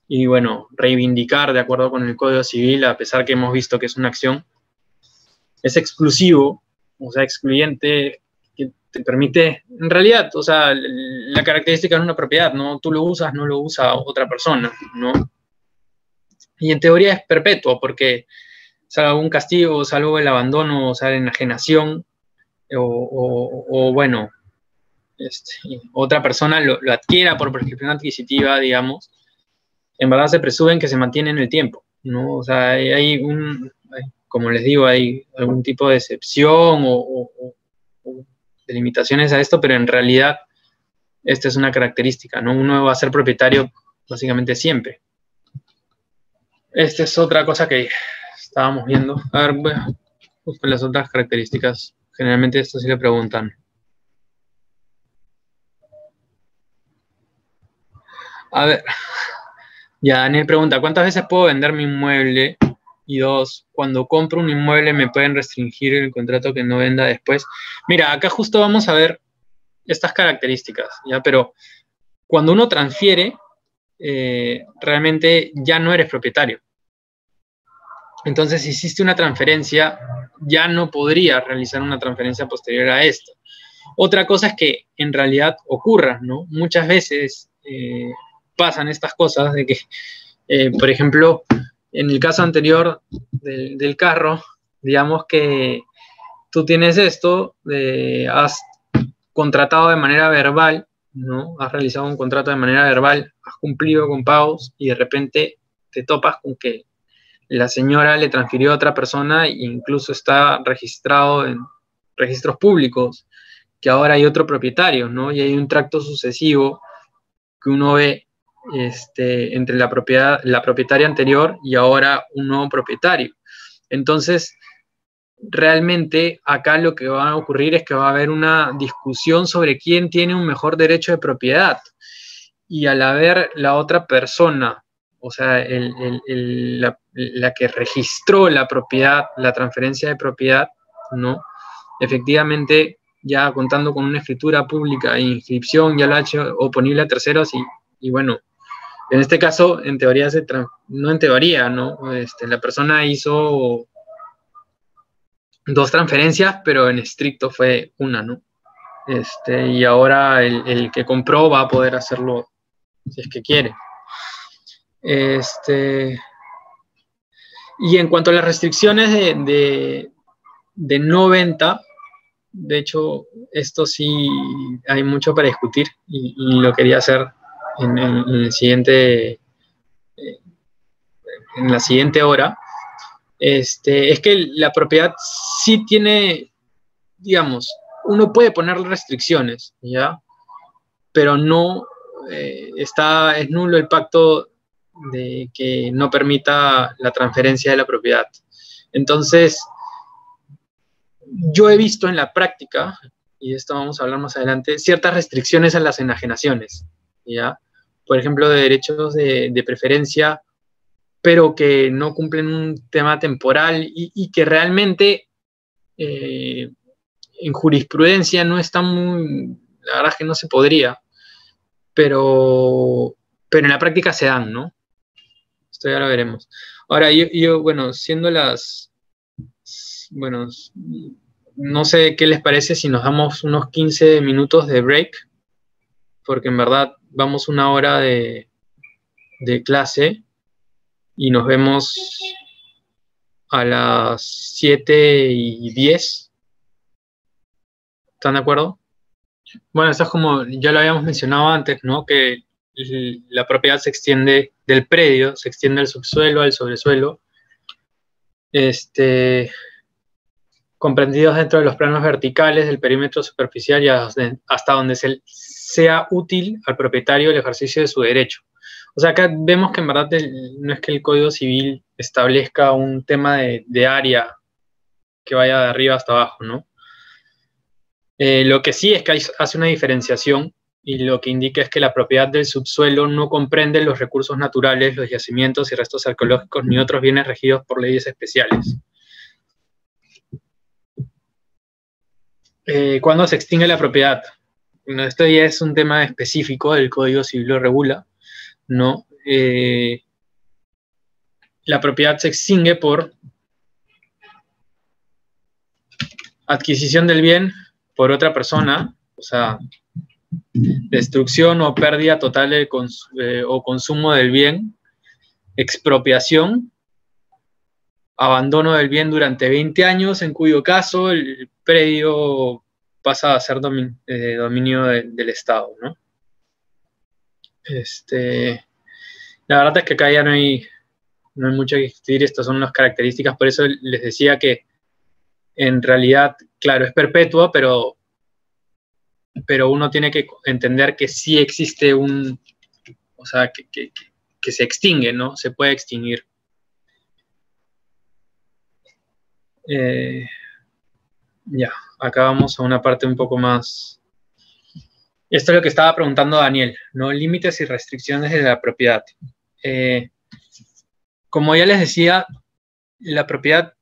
y, bueno, reivindicar de acuerdo con el Código Civil, a pesar que hemos visto que es una acción, es exclusivo, o sea, excluyente, que te permite, en realidad, o sea, la característica es una propiedad, ¿no? Tú lo usas, no lo usa otra persona, ¿no? Y en teoría es perpetuo, porque salvo un castigo, salvo el abandono, o sea, la enajenación, o bueno, este, otra persona lo, adquiera por prescripción adquisitiva, digamos, en verdad se presumen que se mantiene en el tiempo. O sea, hay, un, como les digo, hay algún tipo de excepción o, de limitaciones a esto, pero en realidad esta es una característica, ¿no? Uno va a ser propietario básicamente siempre. Esta es otra cosa que estábamos viendo. A ver, bueno, las otras características. Generalmente esto sí le preguntan. A ver, ya Daniel pregunta, ¿cuántas veces puedo vender mi inmueble? Y dos, cuando compro un inmueble me pueden restringir el contrato que no venda después. Mira, acá justo vamos a ver estas características, ¿ya? Pero cuando uno transfiere, eh, realmente ya no eres propietario. Entonces, si hiciste una transferencia, ya no podría realizar una transferencia posterior a esto. Otra cosa es que en realidad ocurra, ¿no? Muchas veces eh, pasan estas cosas, de que, eh, por ejemplo, en el caso anterior del, carro, digamos que tú tienes esto, has contratado de manera verbal, ¿no? Has realizado un contrato de manera verbal, has cumplido con pagos y de repente te topas con que la señora le transfirió a otra persona e incluso está registrado en registros públicos, que ahora hay otro propietario, ¿no? Y hay un tracto sucesivo que uno ve este, entre la, propiedad, la propietaria anterior y ahora un nuevo propietario. Entonces, realmente acá lo que va a ocurrir es que va a haber una discusión sobre quién tiene un mejor derecho de propiedad. Y al haber la otra persona, o sea, la, que registró la propiedad, la transferencia de propiedad, ¿no? Efectivamente, ya contando con una escritura pública e inscripción, ya lo ha hecho oponible a terceros y bueno, en este caso, en teoría, se no en teoría, ¿no? Este, la persona hizo dos transferencias, pero en estricto fue una, ¿no? Este, y ahora el, que compró va a poder hacerlo si es que quiere. Este, Y en cuanto a las restricciones de, de, no venta, de hecho, esto sí hay mucho para discutir y, lo quería hacer en, el siguiente, eh, en la siguiente hora. Este, es que la propiedad sí tiene, digamos, uno puede poner restricciones, ¿ya? Pero no eh, está, es nulo el pacto de que no permita la transferencia de la propiedad. Entonces, yo he visto en la práctica, y esto vamos a hablar más adelante, ciertas restricciones a las enajenaciones, ¿ya? Por ejemplo, de derechos de, preferencia, pero que no cumplen un tema temporal y, que realmente eh, en jurisprudencia no está muy, la verdad es que no se podría, pero, pero en la práctica se dan, ¿no? Esto ya lo veremos. Ahora, yo, bueno, siendo las, bueno, no sé qué les parece si nos damos unos 15 minutos de break, porque en verdad vamos una hora de, de clase y nos vemos a las 7 y 10. ¿Están de acuerdo? Bueno, esto es como ya lo habíamos mencionado antes, ¿no? Que la propiedad se extiende del predio, se extiende al subsuelo, al sobresuelo, este, comprendidos dentro de los planos verticales del perímetro superficial y hasta donde sea útil al propietario el ejercicio de su derecho. O sea, acá vemos que en verdad no es que el Código Civil establezca un tema de, área que vaya de arriba hasta abajo, ¿no? Eh, lo que sí es que hace una diferenciación y lo que indica es que la propiedad del subsuelo no comprende los recursos naturales, los yacimientos y restos arqueológicos ni otros bienes regidos por leyes especiales. Eh, ¿Cuándo se extingue la propiedad? Bueno, esto ya es un tema específico, el Código Civil lo regula, ¿no? Eh, la propiedad se extingue por adquisición del bien por otra persona, o sea, destrucción o pérdida total eh, o consumo del bien, expropiación, abandono del bien durante 20 años, en cuyo caso el predio pasa a ser eh, dominio del Estado, ¿no? Este, la verdad es que acá ya no hay, no hay mucho que discutir, estas son las características, por eso les decía que en realidad, claro, es perpetua, pero pero uno tiene que entender que sí existe un, o sea, que, se extingue, ¿no? Se puede extinguir. Eh, ya, acá vamos a una parte un poco más... Esto es lo que estaba preguntando Daniel, ¿no? Límites y restricciones de la propiedad. Eh, como ya les decía, la propiedad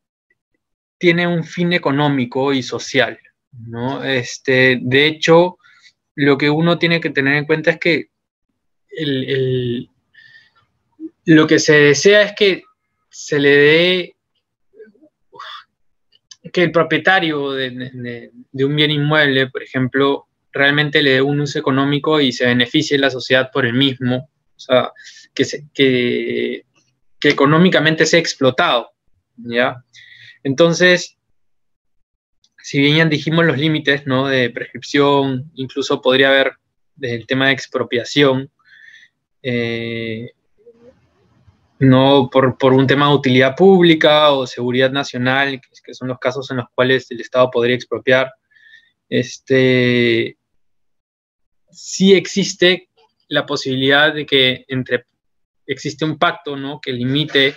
tiene un fin económico y social, ¿no? Este, de hecho, lo que uno tiene que tener en cuenta es que lo que se desea es que se le dé, que el propietario de, un bien inmueble, por ejemplo, realmente le dé un uso económico y se beneficie la sociedad por el mismo, o sea, que, que, que económicamente sea explotado, ¿ya? Entonces, si bien ya dijimos los límites ¿no? de prescripción, incluso podría haber el tema de expropiación, eh, no por, un tema de utilidad pública o seguridad nacional, que son los casos en los cuales el Estado podría expropiar, este, sí existe la posibilidad de que entre, existe un pacto ¿no? que limite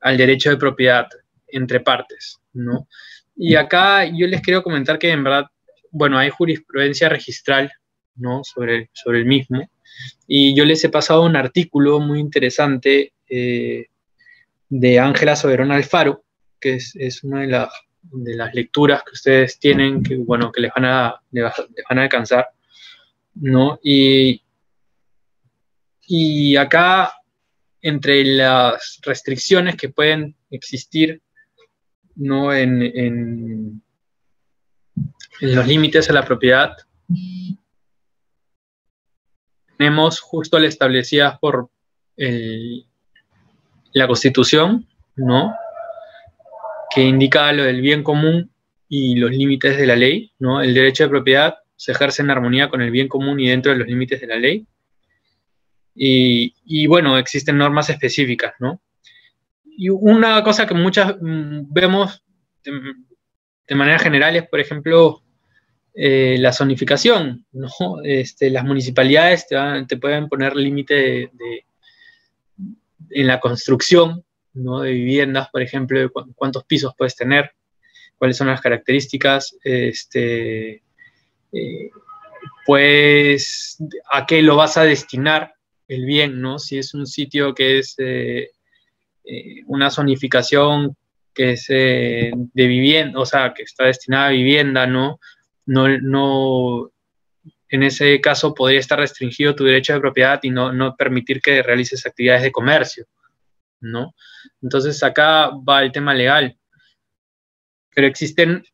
al derecho de propiedad entre partes. ¿no? Y acá yo les quiero comentar que en verdad, bueno, hay jurisprudencia registral, ¿no? Sobre, sobre el mismo. Y yo les he pasado un artículo muy interesante eh, de Ángela Soberón Alfaro, que es, una de, las lecturas que ustedes tienen, que, bueno, que les van a, van a alcanzar, ¿no? Y, y acá, entre las restricciones que pueden existir no en, en, los límites a la propiedad. Tenemos justo las establecidas por la Constitución, ¿no? Que indica lo del bien común y los límites de la ley, ¿no? El derecho de propiedad se ejerce en armonía con el bien común y dentro de los límites de la ley. Y, bueno, existen normas específicas, ¿no? Y una cosa que muchas mm, vemos de, manera general es, por ejemplo, eh, la zonificación, ¿no? Este, las municipalidades te, pueden poner límite de, en la construcción, ¿no? De viviendas, por ejemplo, cuántos pisos puedes tener, cuáles son las características, este, eh, pues a qué lo vas a destinar el bien, ¿no? Si es un sitio que es eh, eh, una zonificación que es de vivienda, o sea, que está destinada a vivienda, ¿no? No, no, en ese caso podría estar restringido tu derecho de propiedad y no, no permitir que realices actividades de comercio, ¿no? Entonces acá va el tema legal. Pero existen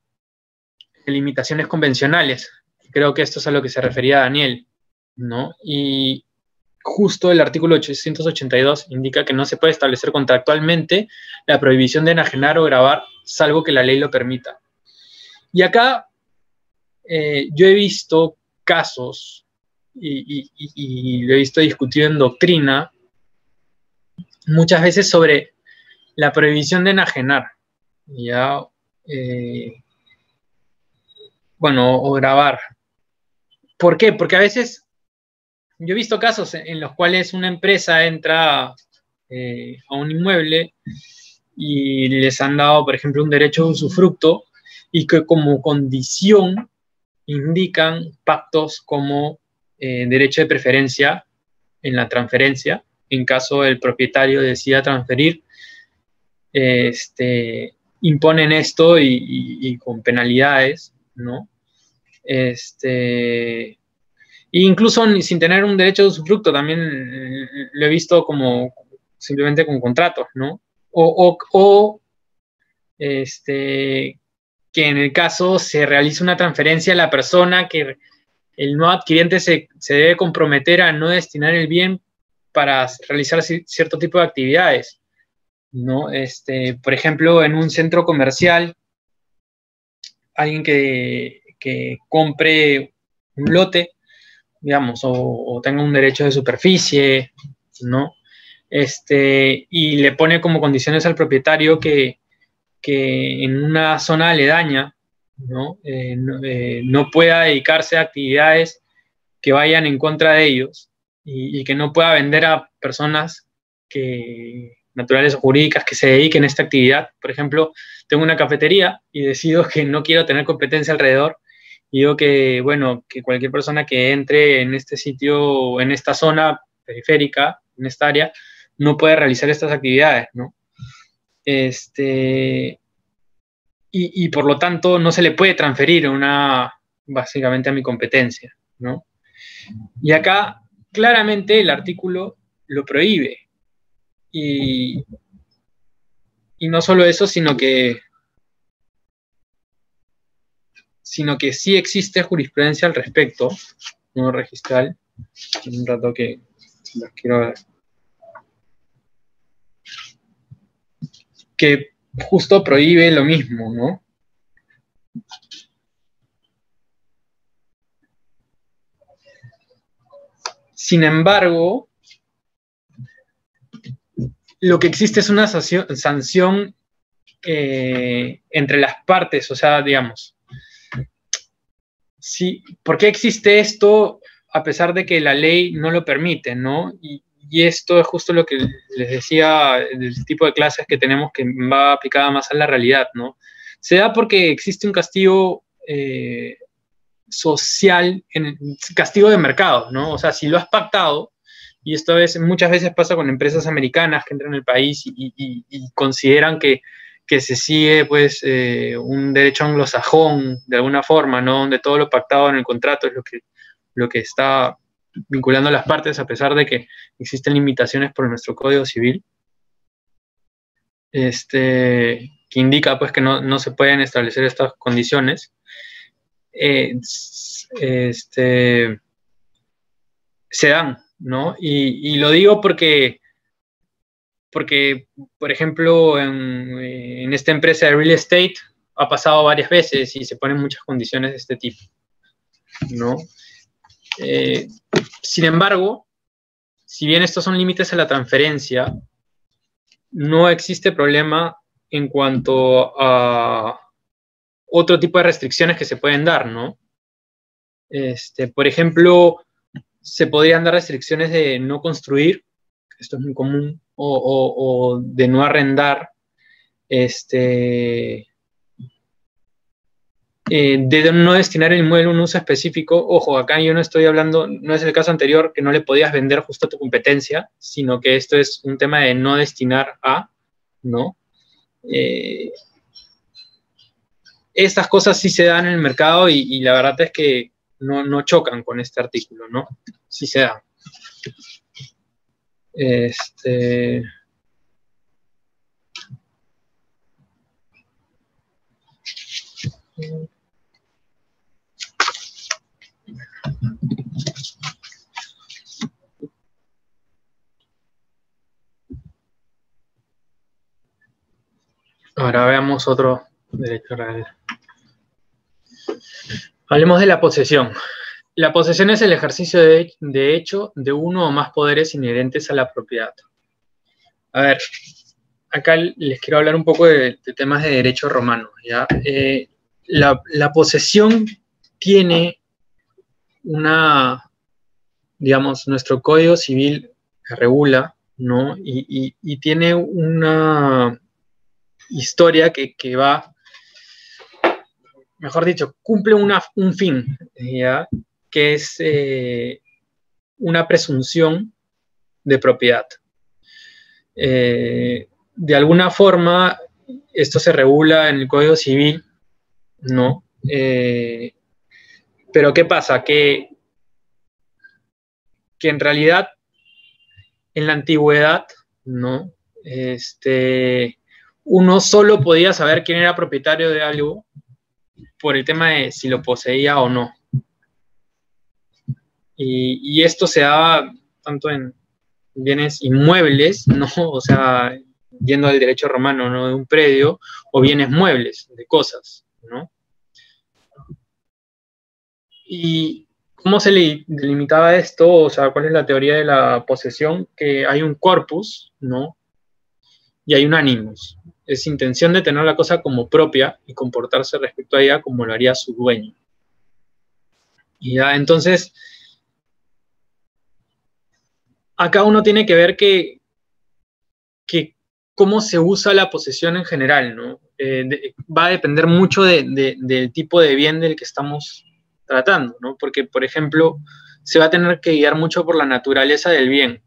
limitaciones convencionales. Creo que esto es a lo que se refería Daniel, ¿no? Y justo el artículo 882 indica que no se puede establecer contractualmente la prohibición de enajenar o grabar, salvo que la ley lo permita. Y acá eh, yo he visto casos, y, lo he visto discutido en doctrina, muchas veces sobre la prohibición de enajenar, ya, eh, bueno, o grabar. ¿Por qué? Porque a veces yo he visto casos en los cuales una empresa entra eh, a un inmueble y les han dado, por ejemplo, un derecho de usufructo y que como condición indican pactos como eh, derecho de preferencia en la transferencia, en caso el propietario decida transferir, este, imponen esto y, con penalidades, ¿no? Este, incluso sin tener un derecho de usufructo, también eh, lo he visto como simplemente con contratos, ¿no? O, o, este, que en el caso se realice una transferencia a la persona que el no adquiriente se, debe comprometer a no destinar el bien para realizar cierto tipo de actividades. ¿no? Este, por ejemplo, en un centro comercial, alguien que, compre un lote, digamos, o, tenga un derecho de superficie, ¿no? Este, y le pone como condiciones al propietario que, que en una zona aledaña ¿no? Eh, eh, no, pueda dedicarse a actividades que vayan en contra de ellos y, que no pueda vender a personas que, naturales o jurídicas que se dediquen a esta actividad. Por ejemplo, tengo una cafetería y decido que no quiero tener competencia alrededor y digo que, bueno, que cualquier persona que entre en este sitio, en esta zona periférica, en esta área, no puede realizar estas actividades, ¿no? Este, y, por lo tanto no se le puede transferir una, básicamente a mi competencia, ¿no? Y acá claramente el artículo lo prohíbe. Y, y no solo eso, sino que sino que sí existe jurisprudencia al respecto, no registral, un rato que las quiero que justo prohíbe lo mismo, ¿no? Sin embargo, lo que existe es una sanción eh, entre las partes, o sea, digamos, sí, ¿por qué existe esto a pesar de que la ley no lo permite, ¿no? Y esto es justo lo que les decía del tipo de clases que tenemos que va aplicada más a la realidad, ¿no? Se da porque existe un castigo eh, social, en castigo de mercado, ¿no? O sea, si lo has pactado, y esto es, muchas veces pasa con empresas americanas que entran al país y, consideran que, se sigue pues eh, un derecho anglosajón de alguna forma, ¿no? Donde todo lo pactado en el contrato es lo que, lo que está vinculando las partes, a pesar de que existen limitaciones por nuestro Código Civil, este, que indica pues, que no, se pueden establecer estas condiciones. Eh, este, se dan, ¿no? Y, lo digo porque porque, por ejemplo, en, esta empresa de real estate ha pasado varias veces y se ponen muchas condiciones de este tipo, ¿no? Eh, sin embargo, si bien estos son límites a la transferencia, no existe problema en cuanto a otro tipo de restricciones que se pueden dar, ¿no? Este, por ejemplo, se podrían dar restricciones de no construir, esto es muy común, o, de no arrendar, este, eh, de no destinar el inmueble a un uso específico. Ojo, acá yo no estoy hablando, no es el caso anterior que no le podías vender justo a tu competencia, sino que esto es un tema de no destinar a, ¿no? Eh, estas cosas sí se dan en el mercado y, la verdad es que no, chocan con este artículo, ¿no? Sí se dan. Este. Ahora veamos otro derecho real. Hablemos de la posesión. La posesión es el ejercicio de, hecho de uno o más poderes inherentes a la propiedad. A ver, acá les quiero hablar un poco de, temas de derecho romano. ¿ya? Eh, la, posesión tiene una, digamos, nuestro código civil regula, ¿no? Y, tiene una historia que, que va mejor dicho, cumple un fin, que es eh, una presunción de propiedad. Eh, de alguna forma, esto se regula en el Código Civil, ¿no? Eh, pero ¿qué pasa? Que, que en realidad, en la antigüedad, ¿no? Este, uno solo podía saber quién era propietario de algo por el tema de si lo poseía o no. Y, esto se daba tanto en bienes inmuebles, (laughs) ¿no? O sea, yendo al derecho romano, ¿no? De un predio, o bienes muebles, de cosas, ¿no? ¿Y cómo se le delimitaba esto? O sea, ¿cuál es la teoría de la posesión? Que hay un corpus, ¿no? Y hay un animus es intención de tener la cosa como propia y comportarse respecto a ella como lo haría su dueño. Y ya, entonces, acá uno tiene que ver que, que cómo se usa la posesión en general, ¿no? Eh, va a depender mucho del tipo de bien del que estamos tratando, ¿no? Porque, por ejemplo, se va a tener que guiar mucho por la naturaleza del bien.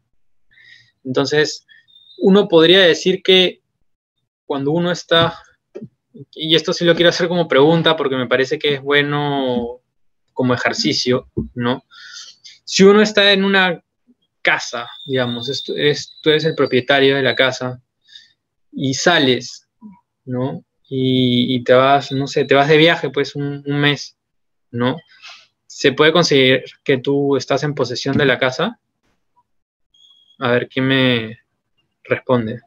Entonces, uno podría decir que cuando uno está, y esto sí lo quiero hacer como pregunta porque me parece que es bueno como ejercicio, ¿no? Si uno está en una casa, digamos, tú eres el propietario de la casa y sales, ¿no? Y, te vas, no sé, te vas de viaje pues un, un mes, ¿no? ¿Se puede conseguir que tú estás en posesión de la casa? A ver, ¿quién me responde?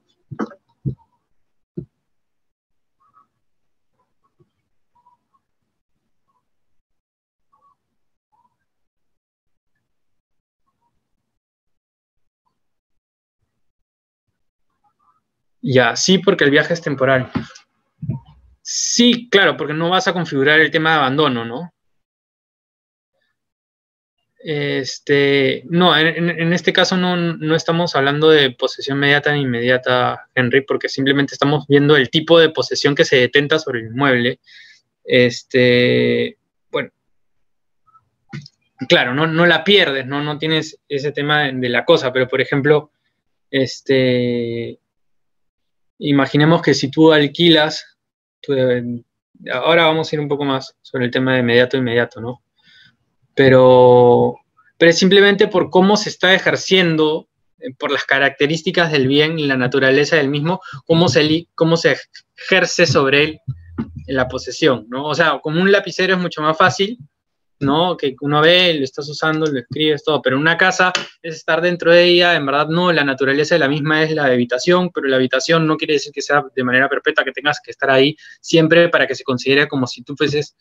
Ya, sí, porque el viaje es temporal. Sí, claro, porque no vas a configurar el tema de abandono, ¿no? Este, no, en, este caso no, estamos hablando de posesión inmediata ni inmediata, Henry, porque simplemente estamos viendo el tipo de posesión que se detenta sobre el inmueble. Este, bueno, claro, no, no la pierdes, ¿no? No tienes ese tema de la cosa, pero por ejemplo, este, imaginemos que si tú alquilas, ahora vamos a ir un poco más sobre el tema de inmediato inmediato, ¿no? Pero, pero simplemente por cómo se está ejerciendo, eh, por las características del bien y la naturaleza del mismo, cómo se, cómo se ejerce sobre él la posesión, ¿no? O sea, como un lapicero es mucho más fácil, ¿no? Que uno ve, lo estás usando, lo escribes, todo, pero una casa es estar dentro de ella, en verdad no, la naturaleza de la misma es la habitación, pero la habitación no quiere decir que sea de manera perpetua, que tengas que estar ahí siempre para que se considere como si tú fueses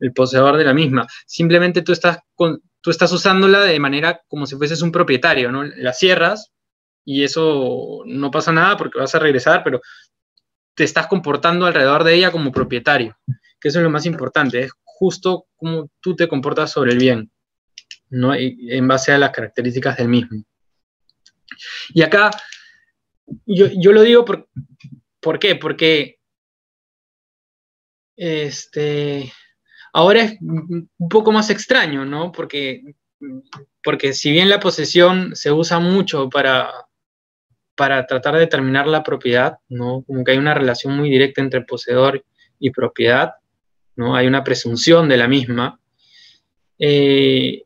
el poseedor de la misma. Simplemente tú estás, tú estás usándola de manera como si fueses un propietario, ¿no? La cierras y eso no pasa nada porque vas a regresar, pero te estás comportando alrededor de ella como propietario, que eso es lo más importante, es justo cómo tú te comportas sobre el bien, ¿no? en base a las características del mismo. Y acá, yo, lo digo por, ¿por qué? Porque este, ahora es un poco más extraño, ¿no? Porque, porque si bien la posesión se usa mucho para, para tratar de determinar la propiedad, ¿no? Como que hay una relación muy directa entre poseedor y propiedad, ¿no? Hay una presunción de la misma. Eh,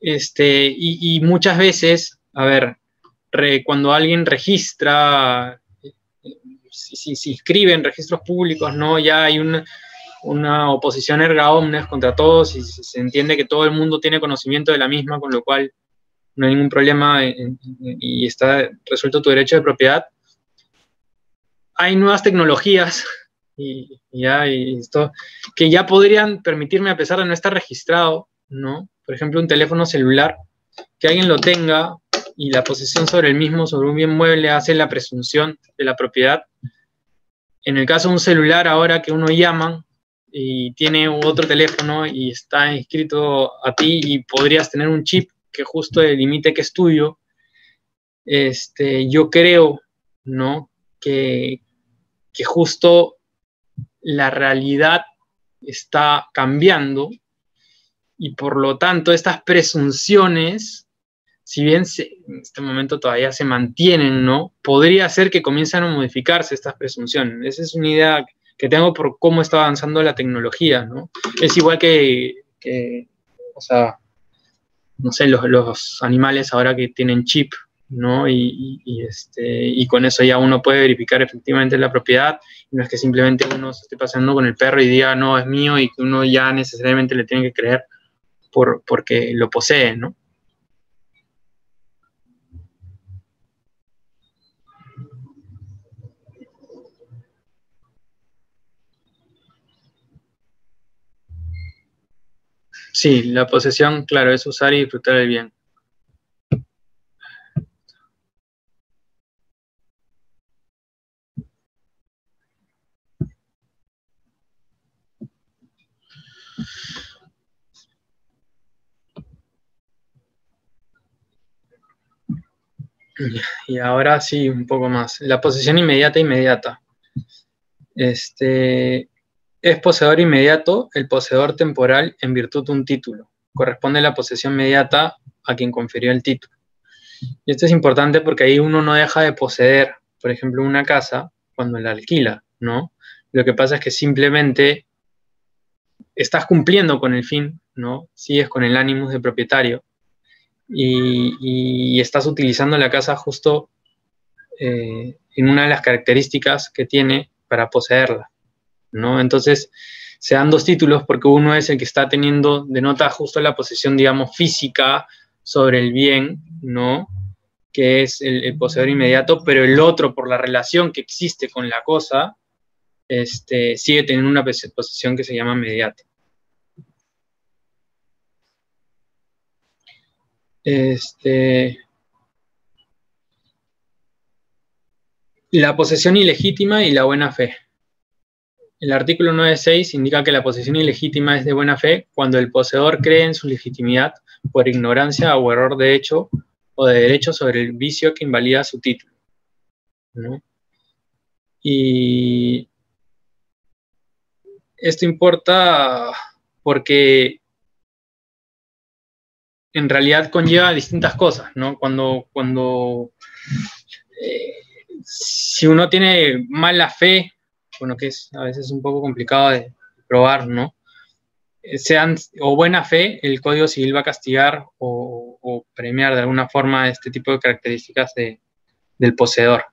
este, y, muchas veces, a ver, cuando alguien registra, si, si, inscribe en registros públicos, ¿no? Ya hay una, una oposición erga omnes contra todos y se entiende que todo el mundo tiene conocimiento de la misma, con lo cual no hay ningún problema y está resuelto tu derecho de propiedad. Hay nuevas tecnologías y, ya, esto, que ya podrían permitirme, a pesar de no estar registrado, ¿no? Por ejemplo, un teléfono celular, que alguien lo tenga y la posesión sobre el mismo, sobre un bien mueble, hace la presunción de la propiedad. En el caso de un celular, ahora que uno llama y tiene otro teléfono y está inscrito a ti y podrías tener un chip que justo delimite que es tuyo, este, yo creo, ¿no? Que, que justo la realidad está cambiando y por lo tanto estas presunciones, si bien en este momento todavía se mantienen, ¿no? Podría ser que comiencen a modificarse estas presunciones. Esa es una idea que tengo por cómo está avanzando la tecnología, ¿no? Es igual que, que o sea, no sé, los, los animales ahora que tienen chip, ¿no? Y, este, y con eso ya uno puede verificar efectivamente la propiedad, no es que simplemente uno se esté pasando con el perro y diga, no, es mío, y que uno ya necesariamente le tiene que creer por, porque lo posee, ¿no? Sí, la posesión, claro, es usar y disfrutar el bien. Y ahora sí, un poco más. La posesión inmediata, inmediata. Este, es poseedor inmediato el poseedor temporal en virtud de un título. Corresponde la posesión inmediata a quien confirió el título. Y esto es importante porque ahí uno no deja de poseer, por ejemplo, una casa cuando la alquila, ¿no? Lo que pasa es que simplemente estás cumpliendo con el fin, ¿no? Sigues con el ánimo de propietario y, estás utilizando la casa justo eh, en una de las características que tiene para poseerla, ¿no? Entonces, se dan dos títulos porque uno es el que está teniendo, denota justo la posesión, digamos, física sobre el bien, ¿no? Que es el, poseedor inmediato, pero el otro, por la relación que existe con la cosa, este, sigue teniendo una posesión que se llama mediata. Este, la posesión ilegítima y la buena fe. El artículo 9.6 indica que la posesión ilegítima es de buena fe cuando el poseedor cree en su legitimidad por ignorancia o error de hecho o de derecho sobre el vicio que invalida su título. Y esto importa porque en realidad conlleva distintas cosas, ¿no? Cuando, cuando eh, si uno tiene mala fe, bueno, que es a veces un poco complicado de probar, ¿no? Eh, sean, o buena fe, el Código Civil va a castigar o, premiar de alguna forma este tipo de características del poseedor.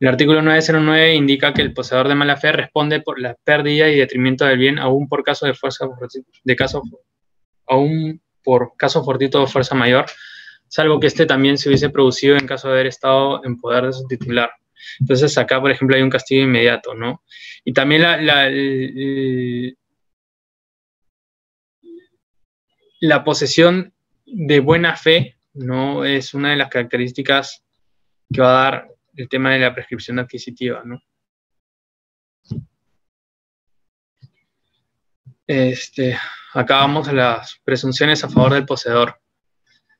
El artículo 909 indica que el poseedor de mala fe responde por la pérdida y detrimento del bien, aún por caso de fuerza de caso aún por caso fortuito o fuerza mayor, salvo que este también se hubiese producido en caso de haber estado en poder de su titular. Entonces acá, por ejemplo, hay un castigo inmediato, ¿no? Y también la, la, posesión de buena fe, ¿no? Es una de las características que va a dar el tema de la prescripción adquisitiva, ¿no? Este, acá vamos a las presunciones a favor del poseedor.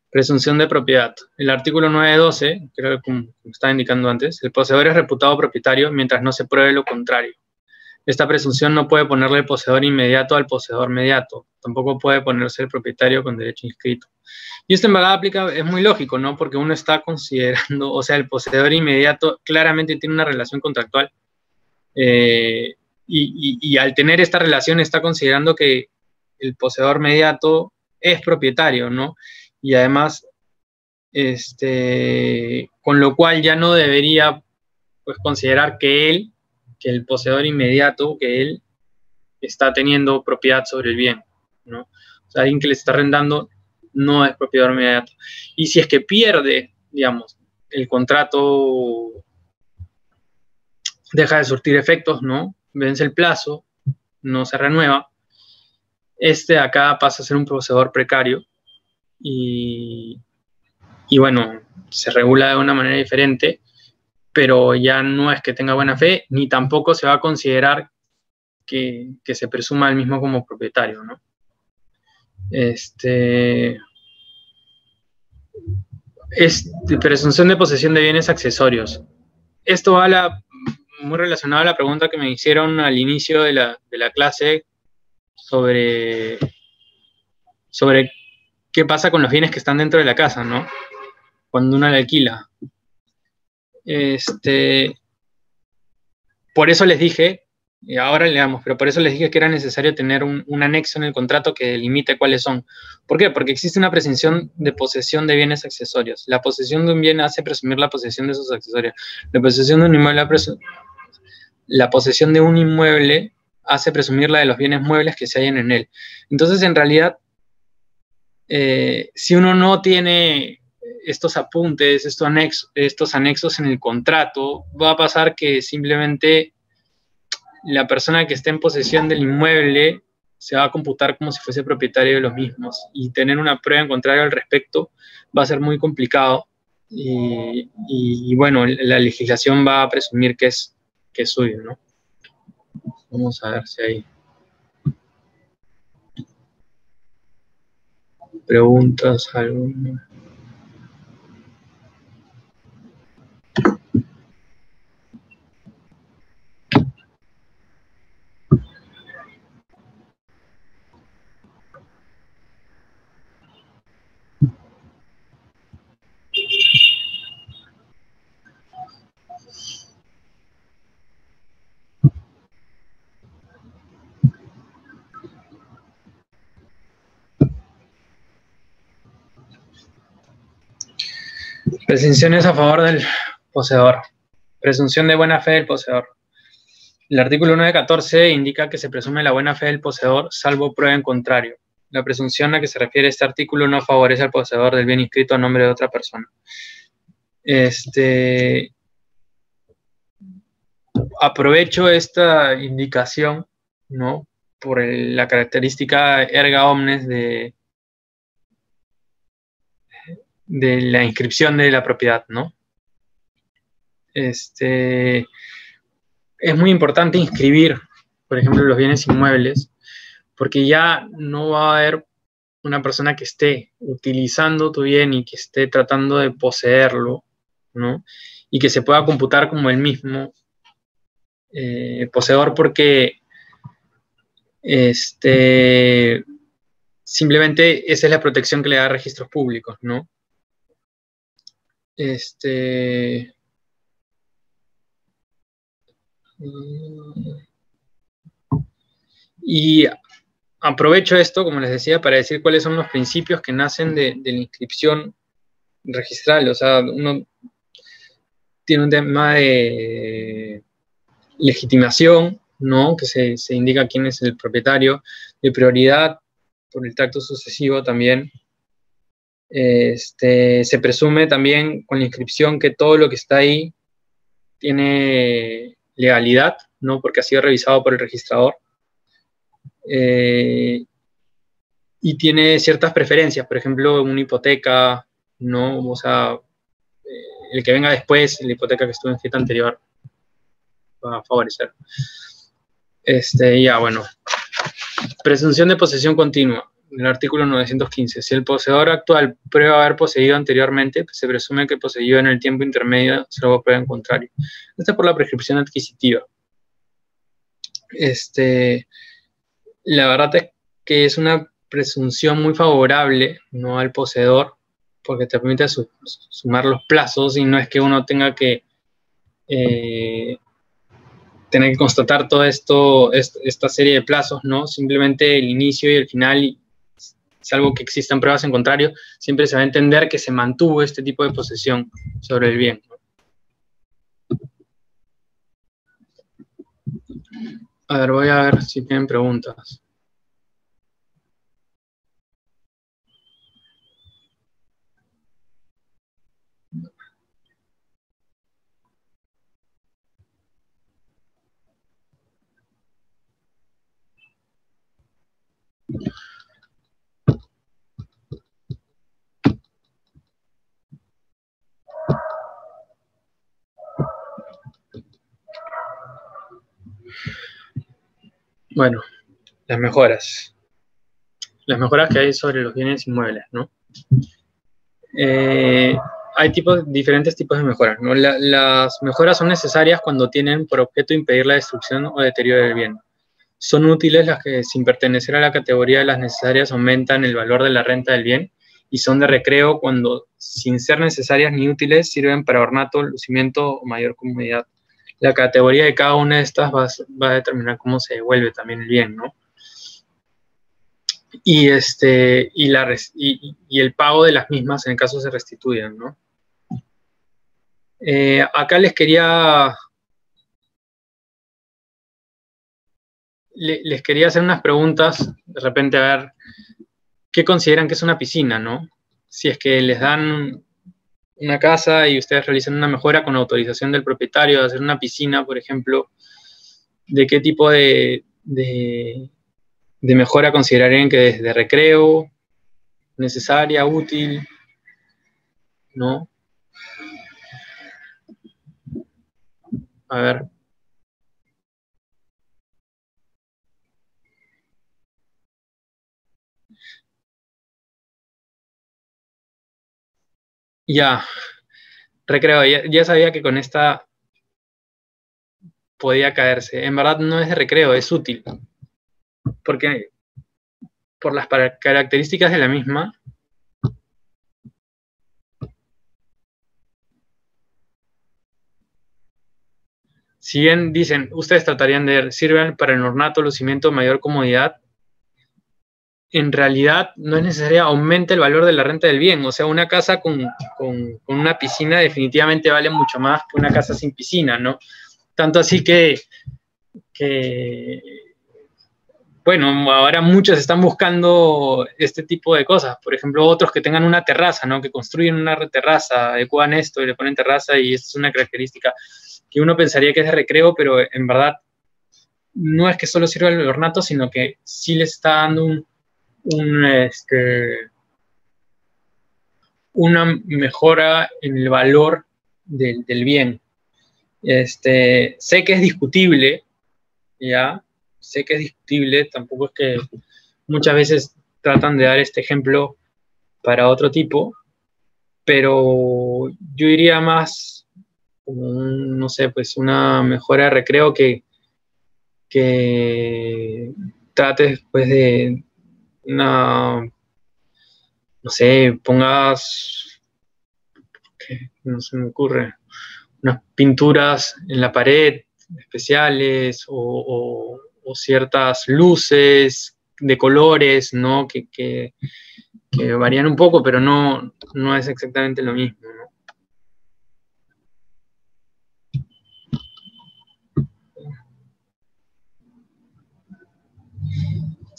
Presunción de propiedad. El artículo 912, creo que como estaba indicando antes, el poseedor es reputado propietario mientras no se pruebe lo contrario. Esta presunción no puede ponerle el poseedor inmediato al poseedor mediato, tampoco puede ponerse el propietario con derecho inscrito. Y esto en verdad aplica, es muy lógico, ¿no? Porque uno está considerando, o sea, el poseedor inmediato claramente tiene una relación contractual eh, y, al tener esta relación está considerando que el poseedor mediato es propietario, ¿no? y además, este, con lo cual ya no debería pues, considerar que él, que el poseedor inmediato, que él está teniendo propiedad sobre el bien, ¿no? O sea, alguien que le está arrendando no es propiedad inmediato. Y si es que pierde, digamos, el contrato deja de surtir efectos, ¿no? Vence el plazo, no se renueva, este acá pasa a ser un poseedor precario y, bueno, se regula de una manera diferente, pero ya no es que tenga buena fe, ni tampoco se va a considerar que, se presuma el mismo como propietario, ¿no? Este, es presunción de posesión de bienes accesorios. Esto va muy relacionado a la pregunta que me hicieron al inicio de la, de la clase sobre, sobre qué pasa con los bienes que están dentro de la casa, ¿no? Cuando uno la alquila. Este, por eso les dije, y ahora le damos, pero por eso les dije que era necesario tener un, anexo en el contrato que limite cuáles son. ¿Por qué? Porque existe una presunción de posesión de bienes accesorios. La posesión de un bien hace presumir la posesión de sus accesorios. La posesión de un inmueble, la posesión de un inmueble hace presumir la de los bienes muebles que se hallen en él. Entonces, en realidad, eh, si uno no tiene estos apuntes, estos anexos, estos anexos en el contrato, va a pasar que simplemente la persona que esté en posesión del inmueble se va a computar como si fuese propietario de los mismos y tener una prueba en contrario al respecto va a ser muy complicado y, bueno, la legislación va a presumir que es, que es suyo, ¿no? Vamos a ver si hay... preguntas alguna. Presunciones a favor del poseedor. Presunción de buena fe del poseedor. El artículo 914 indica que se presume la buena fe del poseedor salvo prueba en contrario. La presunción a que se refiere este artículo no favorece al poseedor del bien inscrito a nombre de otra persona. Este, aprovecho esta indicación, ¿no? Por la característica erga omnes de, de la inscripción de la propiedad, ¿no? Este, es muy importante inscribir, por ejemplo, los bienes inmuebles, porque ya no va a haber una persona que esté utilizando tu bien y que esté tratando de poseerlo, ¿no? Y que se pueda computar como el mismo eh, poseedor porque este, simplemente esa es la protección que le da a registros públicos, ¿no? Este. Y aprovecho esto, como les decía, para decir cuáles son los principios que nacen de, la inscripción registral. O sea, uno tiene un tema de legitimación, ¿no? Que se, se indica quién es el propietario, de prioridad, por el tracto sucesivo también. Este, se presume también con la inscripción que todo lo que está ahí tiene legalidad, ¿no? porque ha sido revisado por el registrador. Eh, y tiene ciertas preferencias, por ejemplo, una hipoteca, ¿no? O sea, eh, el que venga después, la hipoteca que estuvo en fiesta anterior, va a favorecer. Este, ya, bueno. Presunción de posesión continua, el artículo 915. Si el poseedor actual prueba haber poseído anteriormente, se presume que poseyó en el tiempo intermedio, salvo prueba en contrario. Esta es por la prescripción adquisitiva. Este, la verdad es que es una presunción muy favorable ¿no? al poseedor, porque te permite sumar los plazos y no es que uno tenga que eh, tener que constatar toda esto, esta serie de plazos, ¿no? Simplemente el inicio y el final, salvo que existan pruebas en contrario, siempre se va a entender que se mantuvo este tipo de posesión sobre el bien. A ver, voy a ver si tienen preguntas. Bueno, las mejoras. Las mejoras que hay sobre los bienes inmuebles, ¿no? Eh, hay tipos, diferentes tipos de mejoras, ¿no? las mejoras son necesarias cuando tienen por objeto impedir la destrucción o deterioro del bien. Son útiles las que, sin pertenecer a la categoría de las necesarias, aumentan el valor de la renta del bien y son de recreo cuando, sin ser necesarias ni útiles, sirven para ornato, lucimiento o mayor comodidad la categoría de cada una de estas va, a determinar cómo se devuelve también el bien, ¿no? Y, este, y, la, y, el pago de las mismas en el caso se restituyan, ¿no? Eh, acá les quería les quería hacer unas preguntas, de repente a ver qué consideran que es una piscina, ¿no? Si es que les dan una casa y ustedes realizan una mejora con autorización del propietario de hacer una piscina, por ejemplo, ¿de qué tipo de, de, mejora considerarían que es de recreo, necesaria, útil? ¿No? A ver. Ya, recreo, ya, sabía que con esta podía caerse. En verdad no es de recreo, es útil. Porque por las características de la misma, si bien dicen, ustedes tratarían de sirven para el ornato, lucimiento, mayor comodidad, en realidad no es necesario aumente el valor de la renta del bien. O sea, una casa con, una piscina definitivamente vale mucho más que una casa sin piscina, ¿no? Tanto así que, bueno, ahora muchos están buscando este tipo de cosas. Por ejemplo, otros que tengan una terraza, ¿no? Que construyen una terraza, adecuan esto y le ponen terraza y esto es una característica que uno pensaría que es de recreo, pero en verdad no es que solo sirva el ornato, sino que sí le está dando un, este, una mejora en el valor del, bien. Este, sé que es discutible, ya, sé que es discutible, tampoco es que muchas veces tratan de dar este ejemplo para otro tipo, pero yo diría más no sé, pues una mejora de recreo que, que trate después de, una, no sé, pongas, no se me ocurre, unas pinturas en la pared especiales o, ciertas luces de colores, ¿no? Que, que, varían un poco, pero no, no es exactamente lo mismo,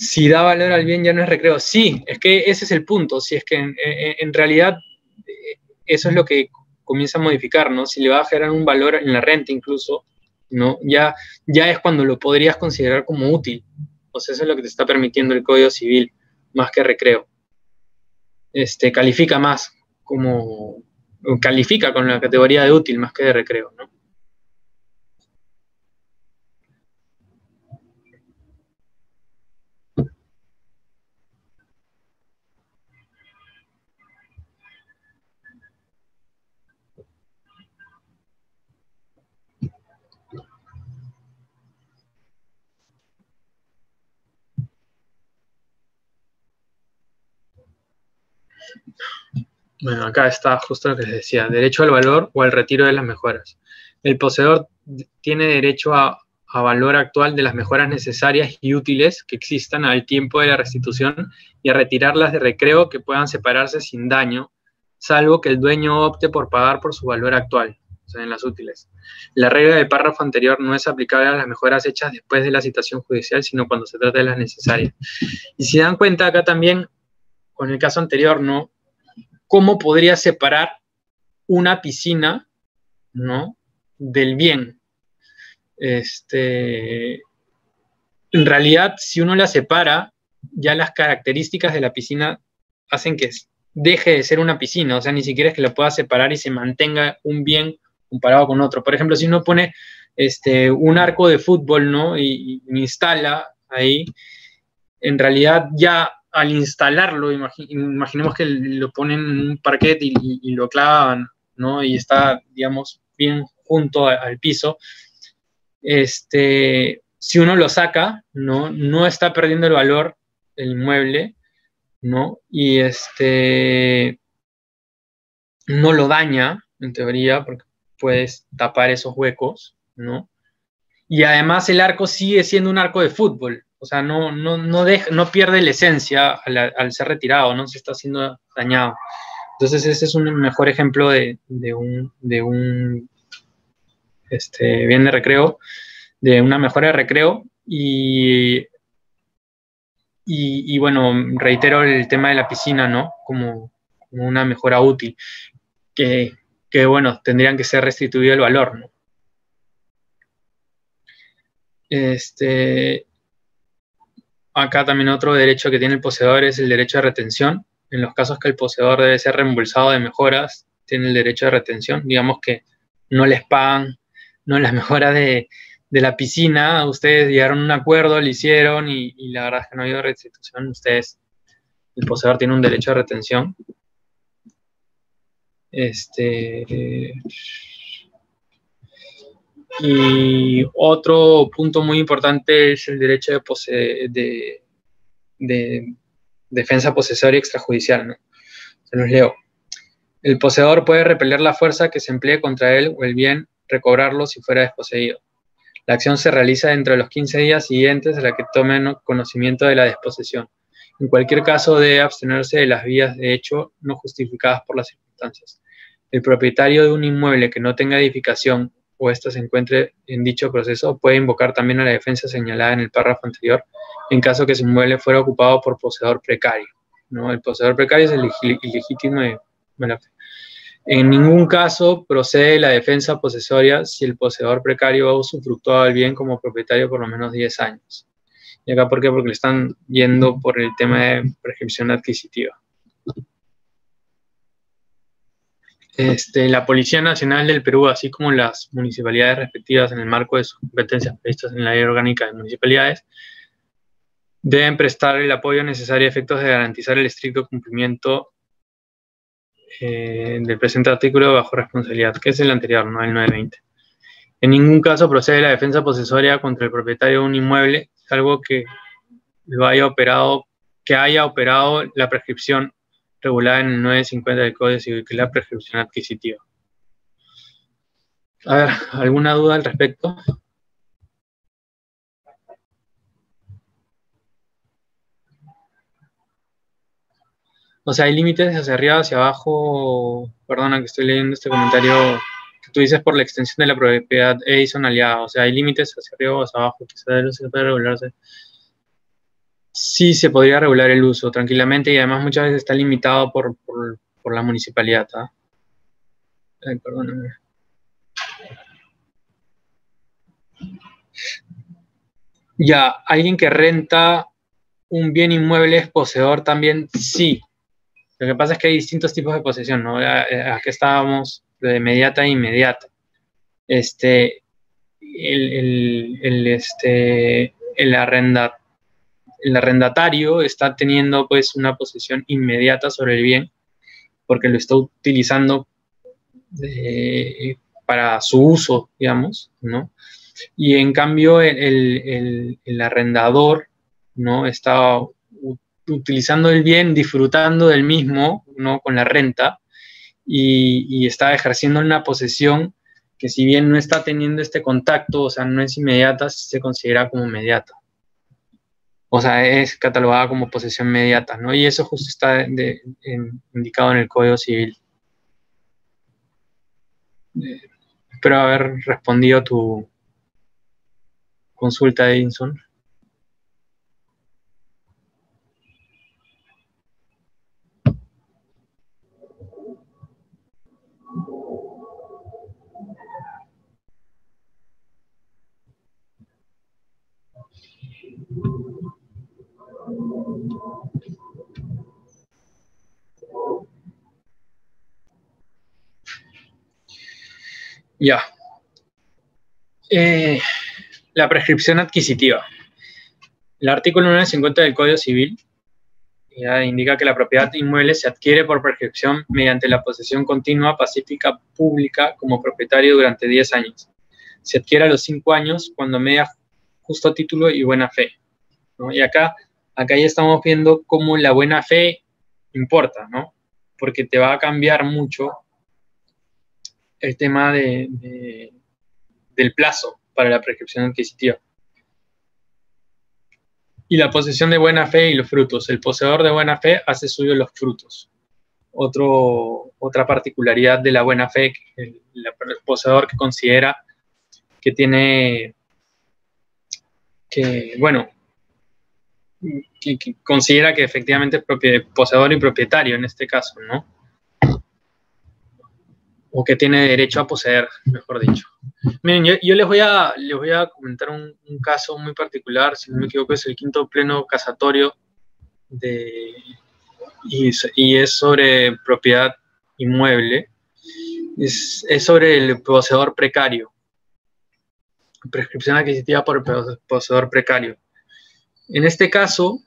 si da valor al bien ya no es recreo. Sí, es que ese es el punto. Si es que en, realidad eh, eso es lo que comienza a modificar, ¿no? Si le va a generar un valor en la renta incluso, ¿no? Ya, ya es cuando lo podrías considerar como útil. O sea, eso es lo que te está permitiendo el Código Civil, más que recreo. Este, califica más como, califica con la categoría de útil más que de recreo, ¿no? Bueno, acá está justo lo que les decía, derecho al valor o al retiro de las mejoras. El poseedor tiene derecho a, valor actual de las mejoras necesarias y útiles que existan al tiempo de la restitución y a retirarlas de recreo que puedan separarse sin daño, salvo que el dueño opte por pagar por su valor actual, o sea, en las útiles. La regla del párrafo anterior no es aplicable a las mejoras hechas después de la citación judicial, sino cuando se trata de las necesarias. Y si dan cuenta acá también, con el caso anterior, ¿no? ¿Cómo podría separar una piscina, ¿no? Del bien. Este, en realidad, si uno la separa, ya las características de la piscina hacen que deje de ser una piscina, o sea, ni siquiera es que la pueda separar y se mantenga un bien comparado con otro. Por ejemplo, si uno pone este, un arco de fútbol, ¿no? Y, instala ahí, en realidad ya al instalarlo, imaginemos que lo ponen en un parquet y, lo clavan, ¿no? Y está, digamos, bien junto al piso. Este, si uno lo saca, ¿no? No está perdiendo el valor el inmueble, ¿no? Y este, no lo daña, en teoría, porque puedes tapar esos huecos, ¿no? Y además el arco sigue siendo un arco de fútbol, o sea, no, no, no, no pierde la esencia al, ser retirado, no se está haciendo dañado. Entonces ese es un mejor ejemplo de, un, de un este, bien de recreo, de una mejora de recreo y, y, bueno, reitero el tema de la piscina, ¿no? Como, una mejora útil, que, que, bueno, tendrían que ser restituido el valor, ¿no? Este, Acá también otro derecho que tiene el poseedor es el derecho de retención. En los casos que el poseedor debe ser reembolsado de mejoras, tiene el derecho de retención. Digamos que no les pagan, no las (laughs) mejoras de, la piscina, ustedes llegaron a un acuerdo, lo hicieron y, la verdad es que no ha habido restitución. Ustedes, el poseedor tiene un derecho de retención. Este. Y otro punto muy importante es el derecho de, de, defensa posesoria extrajudicial. Se los leo. El poseedor puede repeler la fuerza que se emplee contra él o el bien recobrarlo si fuera desposeído. La acción se realiza dentro de los 15 días siguientes a la que tomen conocimiento de la desposesión. En cualquier caso, debe abstenerse de las vías de hecho no justificadas por las circunstancias. El propietario de un inmueble que no tenga edificación o ésta se encuentre en dicho proceso, puede invocar también a la defensa señalada en el párrafo anterior en caso que su inmueble fuera ocupado por poseedor precario. ¿no? El poseedor precario es el ilegítimo de buena fe. En ningún caso procede la defensa posesoria si el poseedor precario ha usufructuado el bien como propietario por lo menos 10 años. ¿Y acá por qué? Porque le están yendo por el tema de prescripción adquisitiva. Este, la Policía Nacional del Perú, así como las municipalidades respectivas en el marco de sus competencias previstas en la ley orgánica de municipalidades, deben prestar el apoyo necesario a efectos de garantizar el estricto cumplimiento eh, del presente artículo bajo responsabilidad, que es el anterior, no el 920. En ningún caso procede la defensa posesoria contra el propietario de un inmueble, salvo que lo haya operado, que haya operado la prescripción regulada en el 950 del Código Civil, que la prescripción adquisitiva. A ver, ¿alguna duda al respecto? O sea, hay límites hacia arriba, hacia abajo. Perdona que estoy leyendo este comentario que tú dices por la extensión de la propiedad Edison aliada. O sea, hay límites hacia arriba o hacia abajo, que se puede regularse sí se podría regular el uso tranquilamente y además muchas veces está limitado por, la municipalidad. ¿ah? perdóname. Ya, alguien que renta un bien inmueble es poseedor también, sí. Lo que pasa es que hay distintos tipos de posesión, ¿no? Aquí estábamos de inmediata a inmediata. Este, el, el, este, el, el arrendatario está teniendo pues una posesión inmediata sobre el bien porque lo está utilizando eh, para su uso, digamos, ¿no? Y en cambio el, el arrendador, ¿no? Está utilizando el bien, disfrutando del mismo, ¿no? Con la renta y, y está ejerciendo una posesión que si bien no está teniendo este contacto, o sea, no es inmediata, se considera como inmediata. O sea, es catalogada como posesión inmediata, ¿no? Y eso justo está indicado en el Código Civil. Eh, espero haber respondido tu consulta, Edinson. Ya. Eh, la prescripción adquisitiva. El artículo 950 del Código Civil indica que la propiedad inmueble se adquiere por prescripción mediante la posesión continua, pacífica, pública como propietario durante 10 años. Se adquiere a los 5 años cuando media justo título y buena fe. Y acá, acá ya estamos viendo cómo la buena fe importa, ¿no? Porque te va a cambiar mucho el tema de, del plazo para la prescripción adquisitiva. Y la posesión de buena fe y los frutos. El poseedor de buena fe hace suyo los frutos. Otra particularidad de la buena fe, el, poseedor que considera que tiene, que, bueno, que, que considera que efectivamente es poseedor y propietario en este caso, ¿no? O que tiene derecho a poseer, mejor dicho. Miren, yo, les, voy a, les voy a comentar un, caso muy particular, si no me equivoco, es el quinto pleno casatorio de, y, es sobre propiedad inmueble, es, sobre el poseedor precario, prescripción adquisitiva por poseedor precario. En este caso,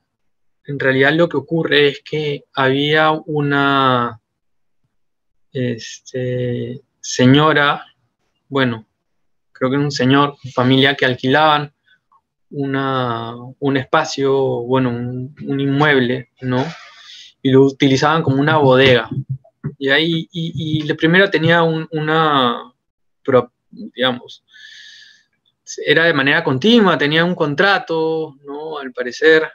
en realidad lo que ocurre es que había una este, señora, bueno, creo que era un señor, familia que alquilaban una, un espacio, bueno, un, inmueble, ¿no? Y lo utilizaban como una bodega. Y ahí, y, y la primera tenía una, digamos, era de manera continua, tenía un contrato, ¿no? Al parecer,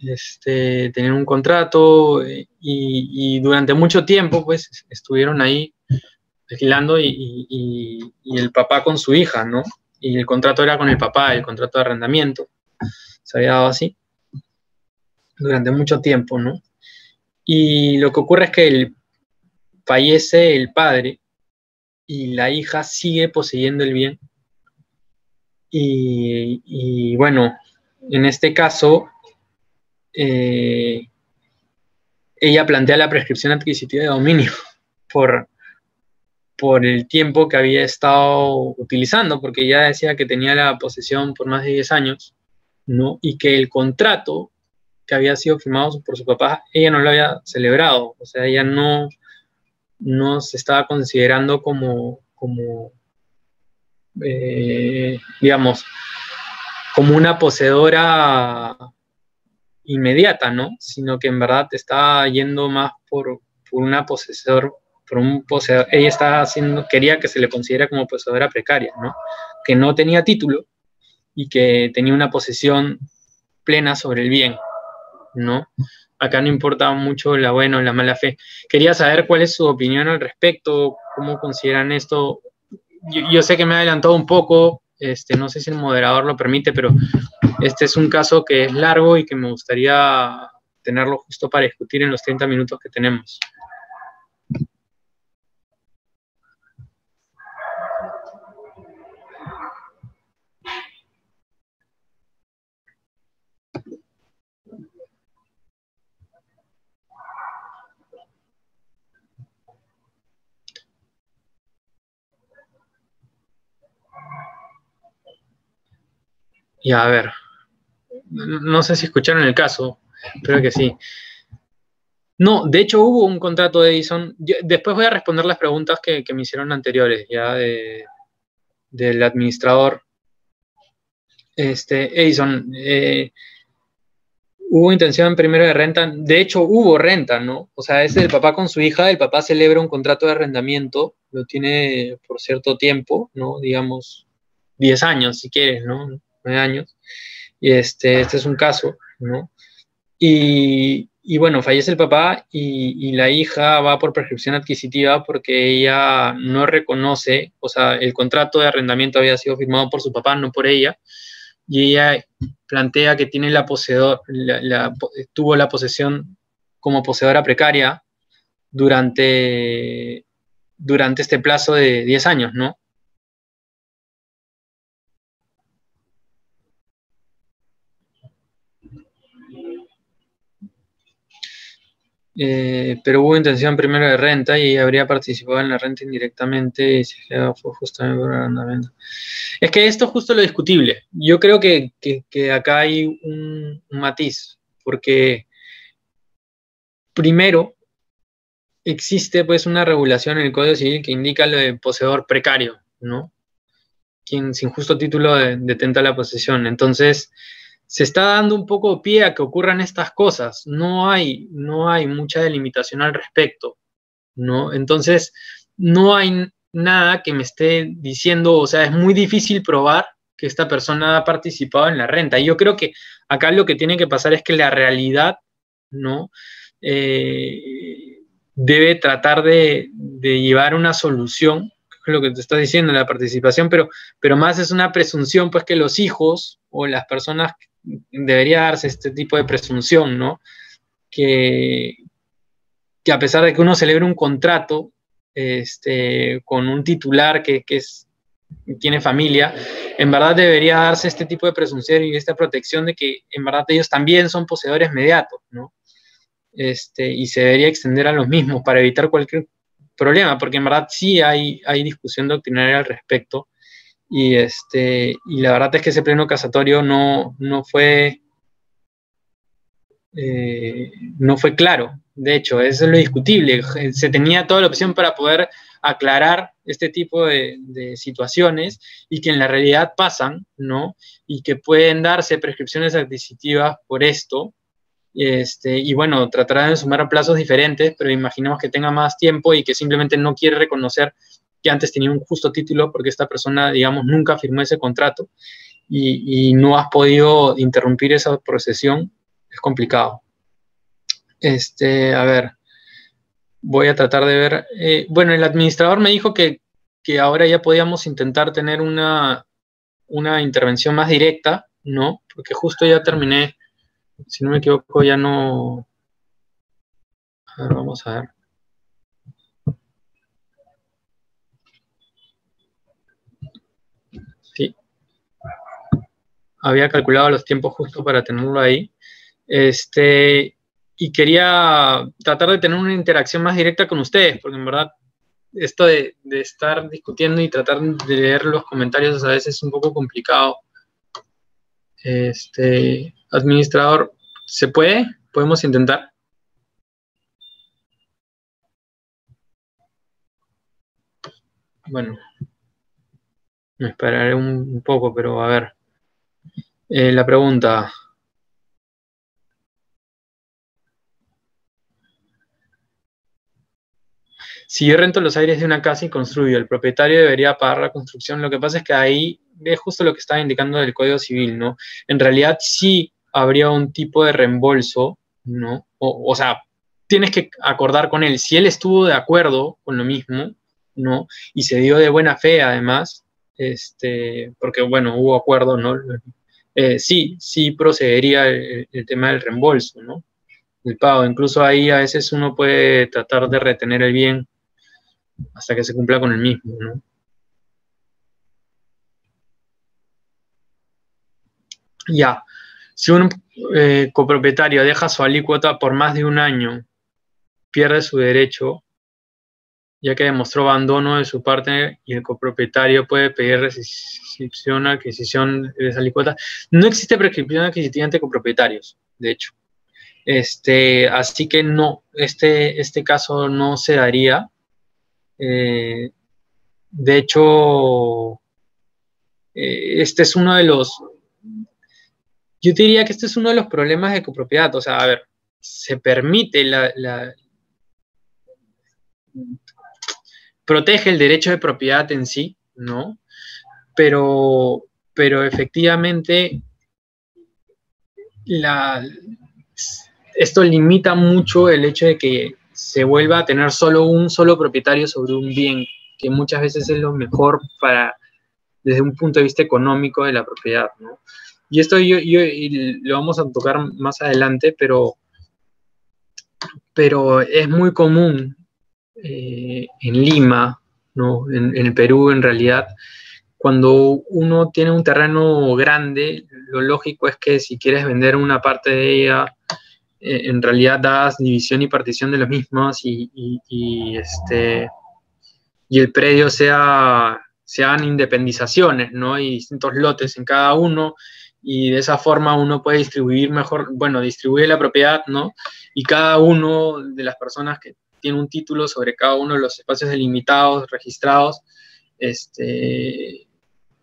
este, un contrato eh, y, durante mucho tiempo pues estuvieron ahí alquilando y, el papá con su hija, ¿no? Y el contrato era con el papá, el contrato de arrendamiento, se había dado así durante mucho tiempo, ¿no? Y lo que ocurre es que fallece el padre y la hija sigue poseyendo el bien. y bueno, en este caso, eh, ella plantea la prescripción adquisitiva de dominio (laughs) por, por el tiempo que había estado utilizando, porque ella decía que tenía la posesión por más de 10 años, ¿no? Y que el contrato que había sido firmado por su papá, ella no lo había celebrado, o sea, ella no, no se estaba considerando como, como eh, digamos, como una poseedora inmediata, ¿no? Sino que en verdad está yendo más por, una poseedor, por un poseedor, ella está haciendo, quería que se le considera como poseedora precaria, ¿no? Que no tenía título y que tenía una posesión plena sobre el bien, ¿no? Acá no importa mucho la buena o la mala fe. Quería saber cuál es su opinión al respecto, cómo consideran esto. Yo, sé que me he adelantado un poco, este, no sé si el moderador lo permite, pero Este es un caso que es largo y que me gustaría tenerlo justo para discutir en los 30 minutos que tenemos. Y a ver, no sé si escucharon el caso, creo que sí. No, de hecho hubo un contrato de Edison. después voy a responder las preguntas que, me hicieron anteriores, ya del administrador. Este, Edison, eh, hubo intención primero de renta. De hecho, hubo renta, ¿no? O sea, es el papá con su hija, el papá celebra un contrato de arrendamiento, lo tiene por cierto tiempo, ¿no? Digamos, 10 años, si quieres, ¿no? años. Y este, este es un caso, ¿no? Y, bueno, fallece el papá y, la hija va por prescripción adquisitiva porque ella no reconoce, o sea, el contrato de arrendamiento había sido firmado por su papá, no por ella, y ella plantea que tiene la poseedor, tuvo la posesión como poseedora precaria durante, durante este plazo de 10 años, ¿no? Eh, pero hubo intención primero de renta y habría participado en la renta indirectamente y fue justamente por arrendamiento. Es que esto es justo lo discutible. Yo creo que, acá hay un, matiz, porque primero existe pues una regulación en el Código Civil que indica lo de poseedor precario, ¿no? Quien sin justo título detenta la posesión. Entonces, se está dando un poco pie a que ocurran estas cosas. No hay, no hay mucha delimitación al respecto, ¿no? Entonces, no hay nada que me esté diciendo, o sea, es muy difícil probar que esta persona ha participado en la renta. Y yo creo que acá lo que tiene que pasar es que la realidad, ¿no? Eh, debe tratar de, llevar una solución, que es lo que te estás diciendo, la participación, pero, pero más es una presunción, pues que los hijos o las personas debería darse este tipo de presunción, ¿no? Que, que a pesar de que uno celebre un contrato este, con un titular que, es, tiene familia, en verdad debería darse este tipo de presunción y esta protección de que en verdad ellos también son poseedores mediatos, ¿no? Este, y se debería extender a los mismos para evitar cualquier problema, porque en verdad sí hay, hay discusión doctrinaria al respecto y, este, y la verdad es que ese pleno casatorio no, no fue, eh, no fue claro. De hecho, eso es lo discutible. Se tenía toda la opción para poder aclarar este tipo de, situaciones y que en la realidad pasan, ¿no? Y que pueden darse prescripciones adquisitivas por esto. Este, y bueno, tratarán de sumar plazos diferentes, pero imaginemos que tenga más tiempo y que simplemente no quiere reconocer que antes tenía un justo título porque esta persona, digamos, nunca firmó ese contrato y, no has podido interrumpir esa procesión, es complicado. Este, a ver, voy a tratar de ver. Eh, bueno, el administrador me dijo que, ahora ya podíamos intentar tener una, una intervención más directa, ¿no? Porque justo ya terminé, si no me equivoco, ya no... A ver, vamos a ver. Había calculado los tiempos justo para tenerlo ahí. Este, y quería tratar de tener una interacción más directa con ustedes, porque en verdad esto de, estar discutiendo y tratar de leer los comentarios a veces es un poco complicado. Este, administrador, ¿se puede? ¿Podemos intentar? Bueno, me esperaré un poco, pero a ver. Eh, la pregunta. Si yo rento los aires de una casa y construyo, el propietario debería pagar la construcción. Lo que pasa es que ahí es justo lo que estaba indicando el Código Civil, ¿no? En realidad sí habría un tipo de reembolso, ¿no? O, o sea, tienes que acordar con él. Si él estuvo de acuerdo con lo mismo, ¿no? Y se dio de buena fe, además, este, porque, bueno, hubo acuerdo, ¿no? Eh, sí, sí procedería el, tema del reembolso, ¿no? El pago. Incluso ahí a veces uno puede tratar de retener el bien hasta que se cumpla con el mismo, ¿no? Ya, si un eh, copropietario deja su alícuota por más de un año, pierde su derecho, ya que demostró abandono de su parte y el copropietario puede pedir rescisión, adquisición de esa alícuota. No existe prescripción adquisitiva entre copropietarios, de hecho. Este, así que no, este, este caso no se daría. Eh, de hecho, eh, este es uno de los, yo diría que este es uno de los problemas de copropiedad. O sea, a ver, se permite la, protege el derecho de propiedad en sí, ¿no? Pero, pero efectivamente esto limita mucho el hecho de que se vuelva a tener solo un solo propietario sobre un bien, que muchas veces es lo mejor para desde un punto de vista económico de la propiedad. Y esto yo, lo vamos a tocar más adelante, pero, pero es muy común eh, en Lima, ¿no? En, el Perú en realidad, cuando uno tiene un terreno grande, lo lógico es que si quieres vender una parte de ella, eh, en realidad das división y partición de los mismos y, este, y el predio sea, sean independizaciones, ¿no? Y distintos lotes en cada uno y de esa forma uno puede distribuir mejor, bueno, distribuye la propiedad, ¿no? Y cada uno de las personas que tiene un título sobre cada uno de los espacios delimitados, registrados, este,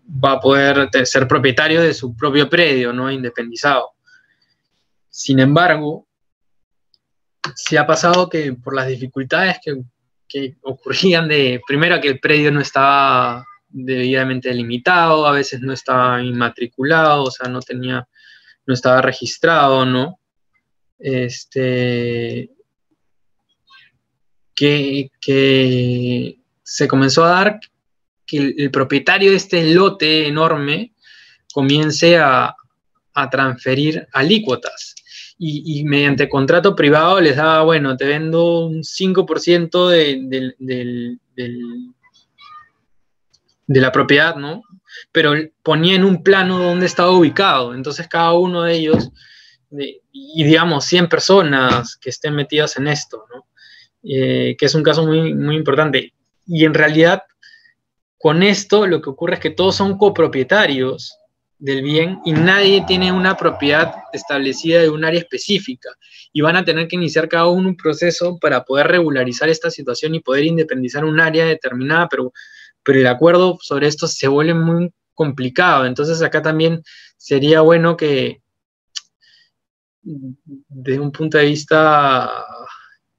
va a poder ser propietario de su propio predio, ¿no? Independizado. Sin embargo, se ha pasado que por las dificultades que, que ocurrían de, primero que el predio no estaba debidamente delimitado, a veces no estaba inmatriculado, o sea, no tenía, no estaba registrado, ¿no? Este, que, se comenzó a dar que el, propietario de este lote enorme comience a, transferir alícuotas. Y, mediante contrato privado les daba, bueno, te vendo un 5% de, de la propiedad, ¿no? Pero ponía en un plano donde estaba ubicado. Entonces cada uno de ellos, y digamos 100 personas que estén metidas en esto, ¿no? Eh, que es un caso muy, muy importante. Y en realidad, con esto lo que ocurre es que todos son copropietarios del bien y nadie tiene una propiedad establecida de un área específica y van a tener que iniciar cada uno un proceso para poder regularizar esta situación y poder independizar un área determinada, pero pero el acuerdo sobre esto se vuelve muy complicado. Entonces acá también sería bueno que desde un punto de vista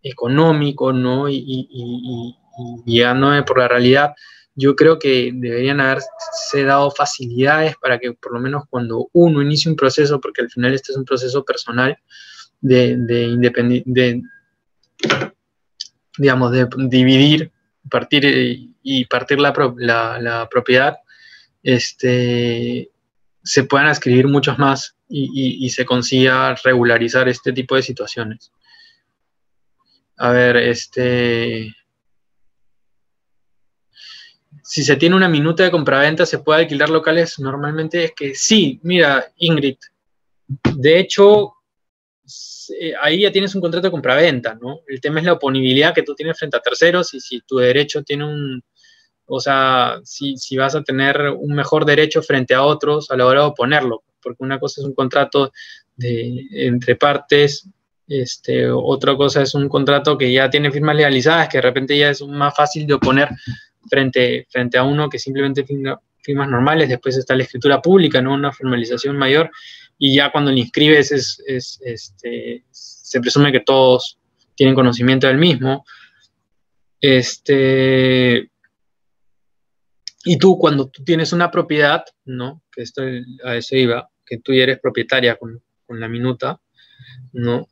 económico, ¿no? Y, y, y, por la realidad, yo creo que deberían haberse dado facilidades para que por lo menos cuando uno inicie un proceso, porque al final este es un proceso personal de, de, de digamos, de dividir partir y partir la, propiedad, este, se puedan escribir muchos más y, se consiga regularizar este tipo de situaciones. A ver, este... Si se tiene una minuta de compraventa, ¿se puede alquilar locales? Normalmente es que sí, mira, Ingrid. De hecho, ahí ya tienes un contrato de compraventa, ¿no? El tema es la oponibilidad que tú tienes frente a terceros y si tu derecho tiene un, o sea, si, vas a tener un mejor derecho frente a otros a la hora de oponerlo, porque una cosa es un contrato de, entre partes, este, otra cosa es un contrato que ya tiene firmas legalizadas, que de repente ya es más fácil de oponer frente, frente a uno que simplemente firmas normales, después está la escritura pública, ¿no? Una formalización mayor, y ya cuando le inscribes es, este, se presume que todos tienen conocimiento del mismo. Este, y tú cuando tú tienes una propiedad, ¿no? Que a eso iba, que tú ya eres propietaria con, con la minuta, ¿no?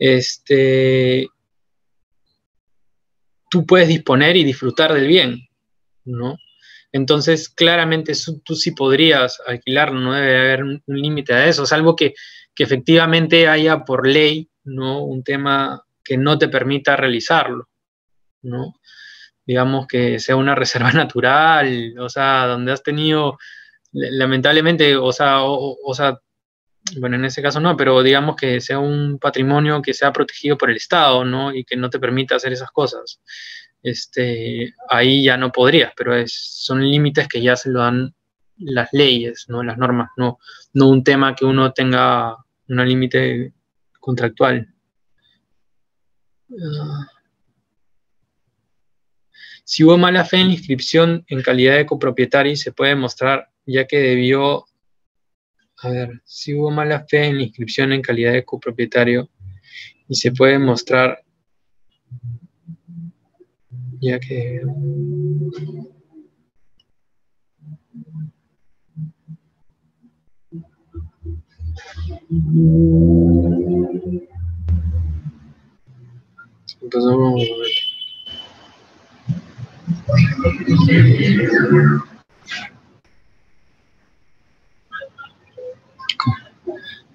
Este, tú puedes disponer y disfrutar del bien, ¿no? Entonces, claramente tú sí podrías alquilarlo, no debe haber un, límite a eso, salvo que, que efectivamente haya por ley ¿no? un tema que no te permita realizarlo, ¿no? Digamos que sea una (laughs) reserva natural, o sea, donde has tenido, lamentablemente, o sea, o, sea, bueno, en ese caso no, pero digamos que sea un patrimonio que sea protegido por el Estado, ¿no? Y que no te permita hacer esas cosas. Este, ahí ya no podrías, pero son límites que ya se lo dan las leyes, ¿no? Las normas, no, no un tema que uno tenga un límite contractual. Ah. Si hubo mala fe en la inscripción en calidad de copropietario, se puede mostrar, ya que debió, a ver, si hubo mala fe en la inscripción en calidad de copropietario, y se puede mostrar, ya que...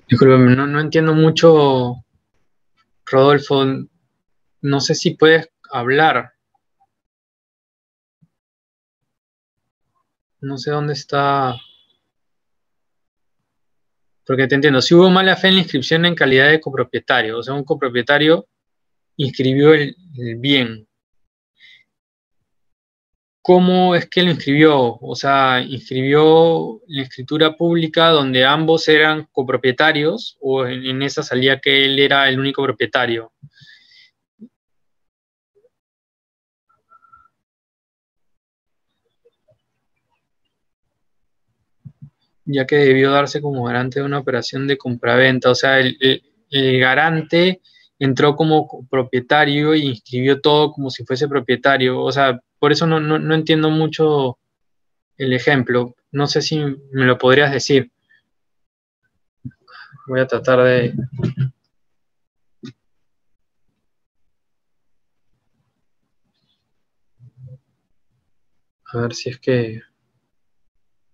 Disculpame, no, no entiendo mucho, Rodolfo. No sé si puedes hablar. No sé dónde está. Porque te entiendo, si hubo mala fe en la inscripción en calidad de copropietario, o sea, un copropietario inscribió el, bien. ¿Cómo es que lo inscribió? O sea, inscribió la escritura pública donde ambos eran copropietarios o en, esa salía que él era el único propietario. ya que debió darse como garante de una operación de compraventa. O sea, el, el garante entró como propietario y inscribió todo como si fuese propietario. O sea, por eso no, no, entiendo mucho el ejemplo. No sé si me lo podrías decir. Voy a tratar de... A ver si es que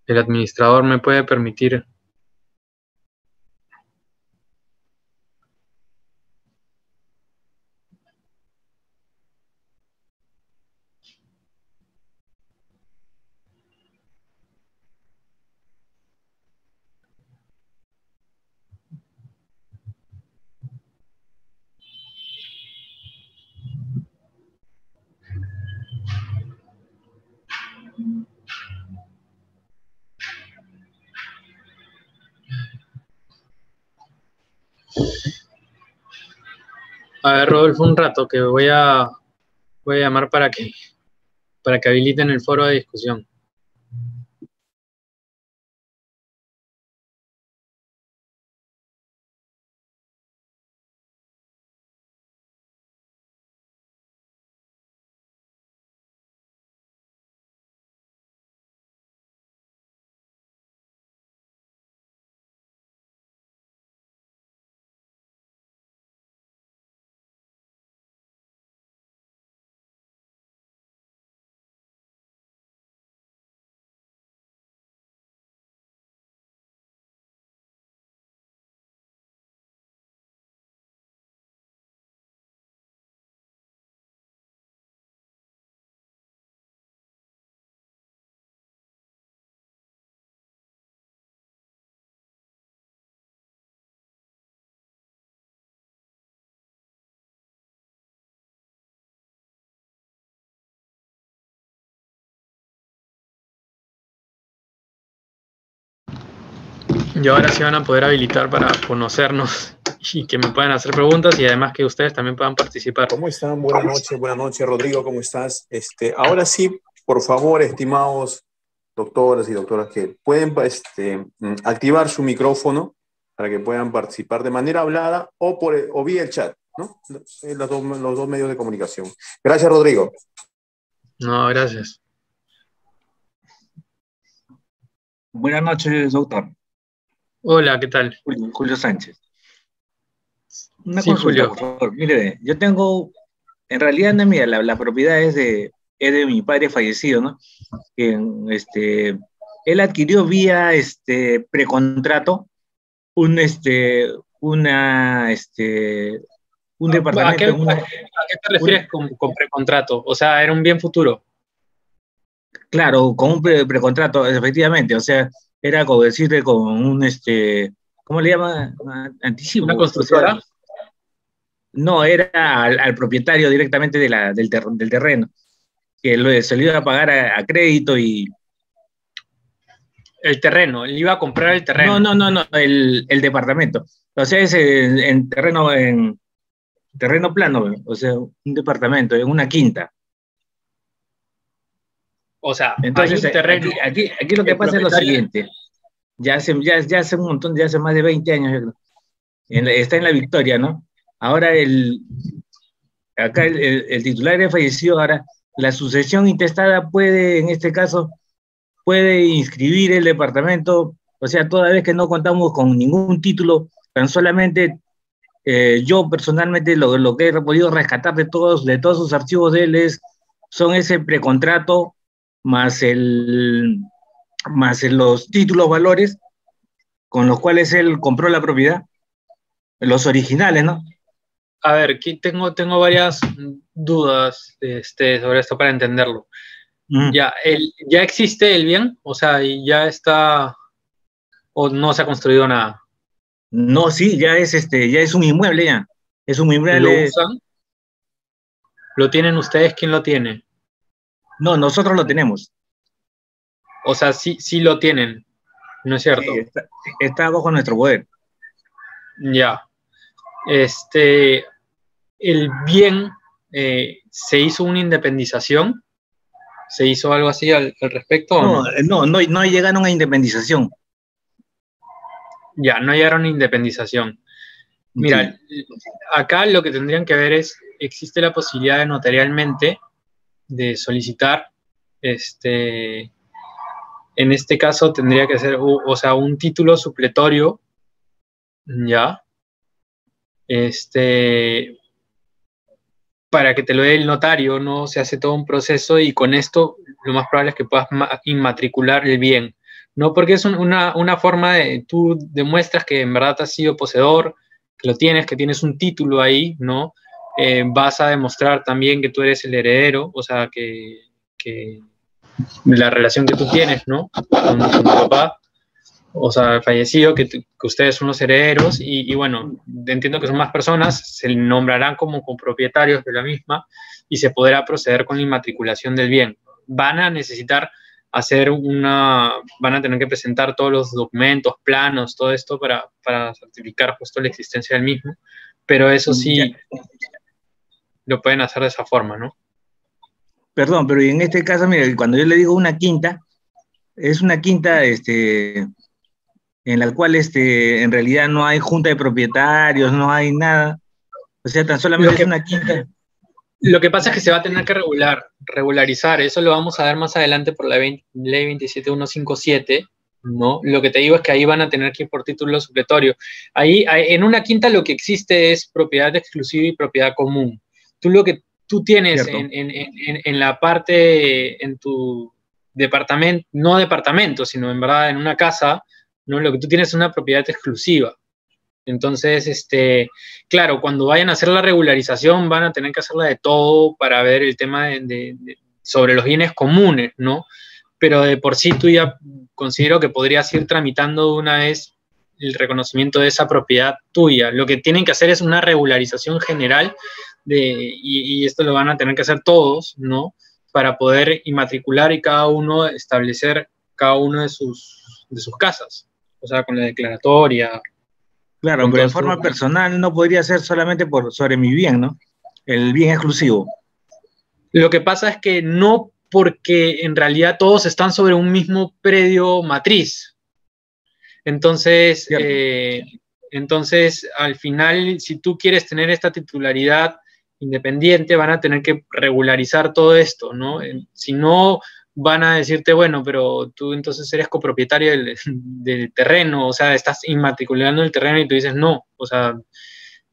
el administrador me puede permitir A ver, Rodolfo, un rato que voy a, voy a llamar para que, para que habiliten el foro de discusión. Y ahora sí van a poder habilitar para conocernos y que me puedan hacer preguntas y además que ustedes también puedan participar. ¿Cómo están? Buenas noches, buenas noches, Rodrigo, ¿cómo estás? Este, ahora sí, por favor, estimados doctoras y doctoras, que pueden este, mm, activar su micrófono para que puedan participar de manera hablada o, por, o vía el chat, ¿no? Los dos, los dos medios de comunicación. Gracias, Rodrigo. No, gracias. Buenas noches, doctor. Hola, ¿qué tal? Julio, Sánchez. Una sí, Julio. por favor. Mire, yo tengo, en realidad no mía, la, propiedad es de, es de mi padre fallecido, ¿no? este, él adquirió vía este, precontrato un, este, una, este, un departamento. ¿A qué, te refieres con, precontrato? O sea, era un bien futuro. Claro, con un precontrato, efectivamente. O sea, era como decirte con un, este, ¿cómo le llama? Anticipo. ¿Una constructora? no, era al, propietario directamente de la, del, del, terreno, que lo, se lo iba a pagar a crédito y, el terreno, él iba a comprar el terreno. No, no, no, no, el, departamento. O sea, es en, terreno, en terreno plano, o sea, un departamento, en una quinta. O sea, entonces terreno, aquí, aquí, lo que pasa es lo siguiente. Ya hace, ya, ya hace un montón, ya hace más de 20 años, está en la victoria, ¿no? Ahora el, acá el, el titular ya falleció, ahora la sucesión intestada puede, en este caso, puede inscribir el departamento, o sea, toda vez que no contamos con ningún título, tan solamente eh, yo personalmente lo, lo, que he podido rescatar de todos, de todos sus archivos de él es, son ese precontrato más, el, más los títulos valores con los cuales él compró la propiedad, los originales, ¿no? A ver, aquí tengo, tengo varias dudas este, sobre esto para entenderlo. Ya, el, ya existe el bien, o sea, ya está, o no se ha construido nada. No, sí, ya es este, ya es un inmueble ya. Es un inmueble. ¿Lo usan? ¿Lo tienen ustedes? ¿Quién lo tiene? No, nosotros lo tenemos. O sea, sí, sí lo tienen, ¿no es cierto? está, bajo nuestro poder. Ya. Este, el bien eh, se hizo una independización ¿Se hizo algo así al, respecto? No, no, no, no, llegaron a independización. Ya, no llegaron a independización. Mira, acá lo que tendrían que ver es, existe la posibilidad de notarialmente de solicitar, este, en este caso tendría que ser, o, sea, un título supletorio, ya, este, para que te lo dé el notario, ¿no? Se hace todo un proceso y con esto lo más probable es que puedas inmatricular el bien, ¿no? Porque es una, forma de, tú demuestras que en verdad has sido poseedor, que lo tienes, que tienes un título ahí, ¿no? Eh, vas a demostrar también que tú eres el heredero, o sea, que, la relación que tú tienes, ¿no? Con, con tu papá, o sea, fallecido, que, ustedes son los herederos y, bueno, entiendo que son más personas, se nombrarán como copropietarios de la misma y se podrá proceder con la inmatriculación del bien. Van a necesitar hacer una, van a tener que presentar todos los documentos, planos, todo esto para, para certificar justo la existencia del mismo, pero eso sí lo pueden hacer de esa forma, ¿no? Perdón, pero en este caso, mira, cuando yo le digo una quinta, es una quinta, este, en la cual este, en realidad no hay junta de propietarios, no hay nada. O sea, tan solamente es una quinta. Lo que pasa es que se va a tener que regular, regularizar. Eso lo vamos a ver más adelante por la ley 27157, ¿no? Lo que te digo es que ahí van a tener que ir por título supletorio. Ahí, en una quinta lo que existe es propiedad exclusiva y propiedad común. Tú lo que tú tienes en, en, la parte, en tu departamento, no departamento, sino en verdad en una casa, ¿no? Lo que tú tienes es una propiedad exclusiva. Entonces, este, claro, cuando vayan a hacer la regularización van a tener que hacerla de todo para ver el tema de, sobre los bienes comunes, ¿no? Pero de por sí tú ya considero que podrías ir tramitando una vez el reconocimiento de esa propiedad tuya. Lo que tienen que hacer es una regularización general de, y, y esto lo van a tener que hacer todos, ¿no? Para poder inmatricular y cada uno establecer cada uno de sus, de sus casas o sea, con la declaratoria. Claro, pero en forma personal no podría ser solamente por, sobre mi bien, ¿no? El bien exclusivo. Lo que pasa es que no porque en realidad todos están sobre un mismo predio matriz. Entonces, eh, entonces, al final, si tú quieres tener esta titularidad independiente, van a tener que regularizar todo esto, ¿no? Si no, van a decirte, bueno, pero tú entonces eres copropietario (laughs) del, terreno, o sea, estás inmatriculando el terreno y tú dices, no, o sea,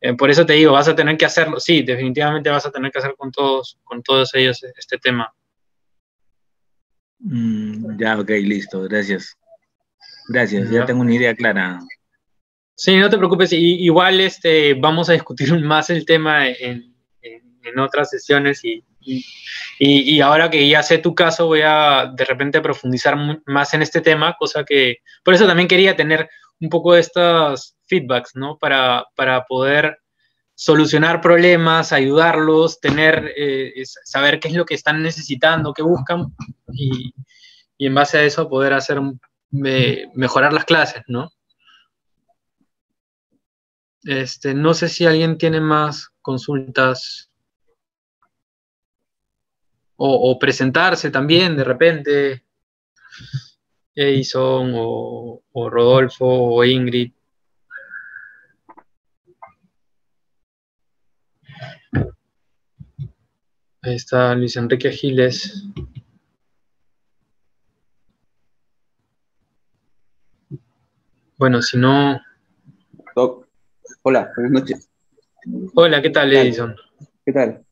eh, por eso te digo, vas a tener que hacerlo, sí, definitivamente vas a tener que hacer con todos, con todos ellos este tema. Mm, ya, ok, listo, gracias. Gracias, ya, tengo una idea clara. Sí, no te preocupes, igual este, vamos a discutir (laughs) más el tema en, otras sesiones y, y, ahora que ya sé tu caso voy a de repente profundizar más en este tema, cosa que por eso también quería tener un poco de estos feedbacks, ¿no? Para, para poder solucionar problemas, ayudarlos, tener, eh, saber qué es lo que están necesitando, qué buscan y, en base a eso poder hacer mejorar las clases, ¿no? Este, no sé si alguien tiene más consultas o, presentarse también de repente. Edison o Rodolfo o Ingrid. Ahí está Luis Enrique Giles. Bueno, si no... Doc, hola, buenas noches. Hola, ¿qué tal, Edison? ¿Qué tal?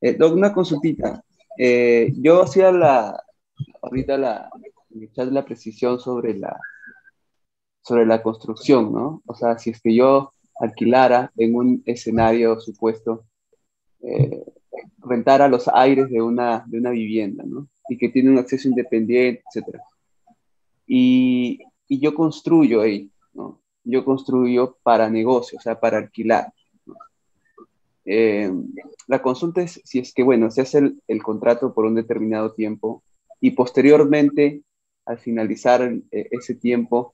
Eh, Doc, una consultita. Eh, yo hacía la, ahorita la, la precisión sobre la, sobre la construcción, ¿no? O sea, si es que yo alquilara en un escenario supuesto eh, rentar a los aires de una, de una vivienda, ¿no? Y que tiene un acceso independiente, etc. Y, y yo construyo ahí, ¿no? Yo construyo para negocio, o sea, para alquilar. Eh, la consulta es si es que, bueno, se hace el, contrato por un determinado tiempo y posteriormente, al finalizar eh, ese tiempo,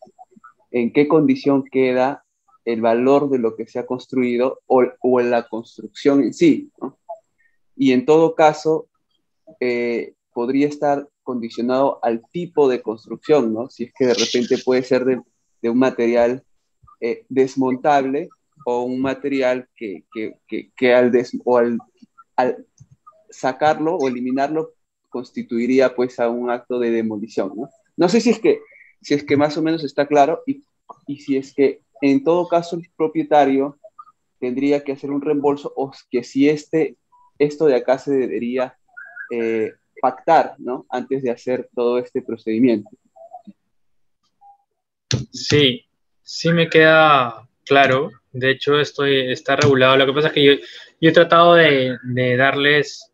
en qué condición queda el valor de lo que se ha construido o, o en la construcción en sí. y en todo caso eh, podría estar condicionado al tipo de construcción, ¿no? Si es que de repente puede ser de, un material desmontable o un material que, que, al, o al, sacarlo o eliminarlo constituiría pues a un acto de demolición, ¿no? No sé si es que, si es que más o menos está claro y, y si es que en todo caso el propietario tendría que hacer un reembolso o que si este esto de acá se debería eh, pactar, ¿no? Antes de hacer todo este procedimiento. Sí, sí me queda claro. De hecho, estoy, está regulado. Lo que pasa es que yo, he tratado de, darles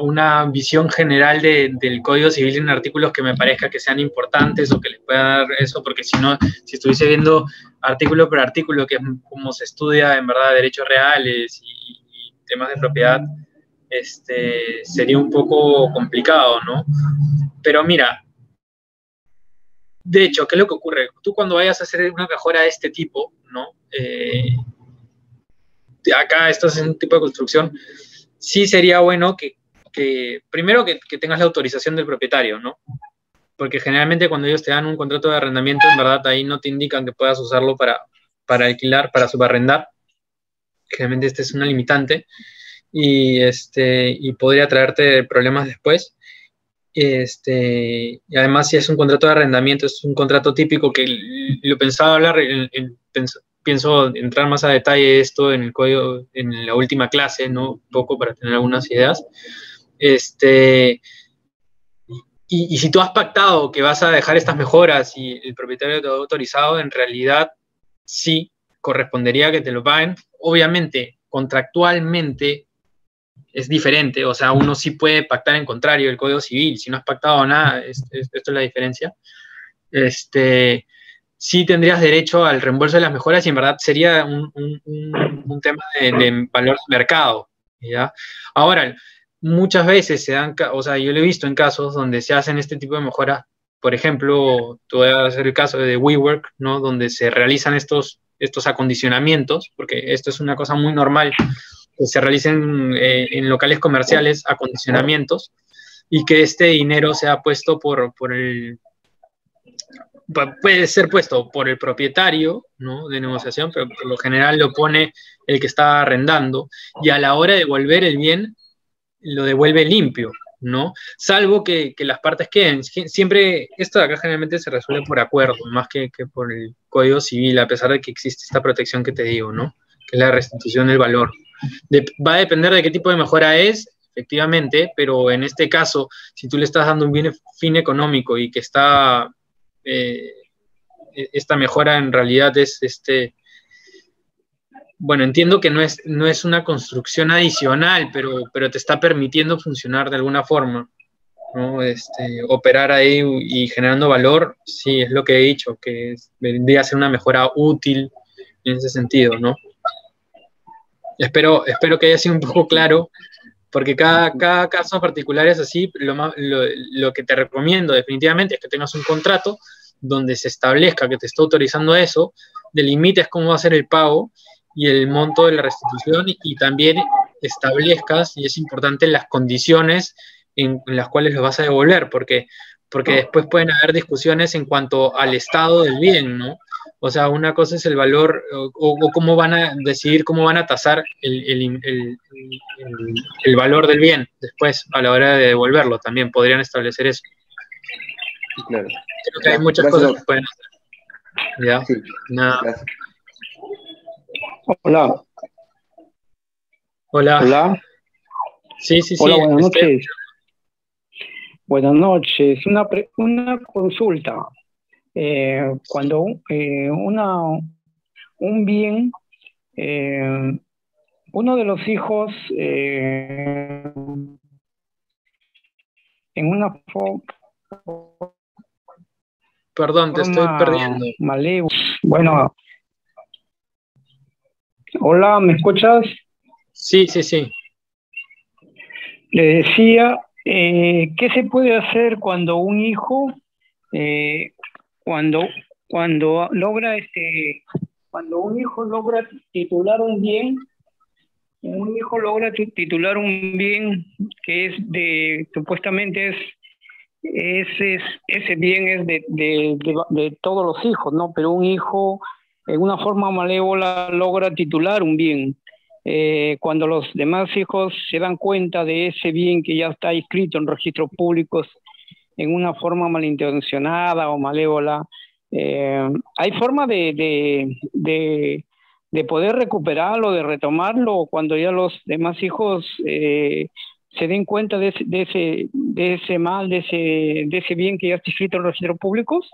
una visión general del Código Civil en artículos que me parezca que sean importantes o que les pueda dar eso, porque si no, si estuviese viendo artículo por artículo, que es como se estudia en verdad derechos reales y, temas de propiedad, este, sería un poco complicado, ¿no? Pero mira, de hecho, ¿qué es lo que ocurre? Tú cuando vayas a hacer una mejora de este tipo, ¿no? Eh, acá estás en un tipo de construcción, sí sería bueno que, primero que, tengas la autorización del propietario, ¿no? Porque generalmente cuando ellos te dan un contrato de arrendamiento, en verdad ahí no te indican que puedas usarlo para, para alquilar, para subarrendar generalmente este es una limitante y, este, y podría traerte problemas después. Este, y además, si es un contrato de arrendamiento, es un contrato típico que lo pensaba hablar, pienso entrar más a detalle esto en el código, en la última clase, ¿no? Un poco para tener algunas ideas. Este, y, y, si tú has pactado que vas a dejar estas mejoras y el propietario te ha autorizado, en realidad sí correspondería que te lo paguen, obviamente, contractualmente es diferente, o sea, uno sí puede pactar en contrario el Código Civil, si no has pactado nada, esto es la diferencia. Este, sí tendrías derecho al reembolso de las mejoras y en verdad sería un, tema de, valor de mercado. ¿ya? Ahora, muchas veces se dan, o sea, yo lo he visto en casos donde se hacen este tipo de mejoras, por ejemplo, tú voy a hacer el caso de WeWork, ¿no? Donde se realizan estos estos acondicionamientos, porque esto es una cosa muy normal, que se realicen eh, en locales comerciales acondicionamientos y que este dinero sea puesto por, por el puede ser puesto por el propietario ¿no? de negociación, pero por lo general lo pone el que está arrendando y a la hora de devolver el bien lo devuelve limpio, ¿no? Salvo que, las partes queden. Siempre, esto de acá generalmente se resuelve por acuerdo, más que, por el Código Civil, a pesar de que existe esta protección que te digo, ¿no? Que es la restitución del valor. Va a depender de qué tipo de mejora es, efectivamente, pero en este caso, si tú le estás dando un bien, fin económico y que está, eh, esta mejora en realidad es este, bueno, entiendo que no es, no es una construcción adicional, pero, pero te está permitiendo funcionar de alguna forma. ¿no? Este, operar ahí y generando valor, sí, es lo que he dicho, que vendría a ser una mejora útil en ese sentido, ¿no? Espero, espero que haya sido un poco claro, porque cada, cada caso particular es así. Lo, lo, que te recomiendo definitivamente es que tengas un contrato donde se establezca que te está autorizando eso, delimites cómo va a ser el pago y el monto de la restitución y, también establezcas, y es importante, las condiciones en, las cuales lo vas a devolver, porque, porque después pueden haber discusiones en cuanto al estado del bien, ¿no? O sea, una cosa es el valor o, cómo van a decidir, cómo van a tasar el, valor del bien después a la hora de devolverlo. También podrían establecer eso. Claro. Creo que hay muchas cosas que pueden hacer. ¿Ya? Nada. Hola. Hola. Hola. Sí, sí, sí. Hola, buenas noches. Buenas noches. Una, una consulta. Eh, cuando eh, una, un bien, eh, uno de los hijos en una Perdón, te estoy perdiendo. Bueno, hola, ¿me escuchas? Sí, sí, sí. Le decía, ¿qué se puede hacer cuando un hijo cuando, cuando logra este, cuando un hijo logra titular un bien, un hijo logra titular un bien que es de, supuestamente es, ese, ese bien es de, de, de, todos los hijos, ¿no? Pero un hijo en una forma malévola logra titular un bien. Eh, cuando los demás hijos se dan cuenta de ese bien que ya está inscrito en registros públicos en una forma malintencionada o malévola. Eh, ¿Hay forma de, de, poder recuperarlo, de retomarlo cuando ya los demás hijos eh, se den cuenta de ese, de ese, de ese mal, de ese, de ese bien que ya está escrito en los registros públicos?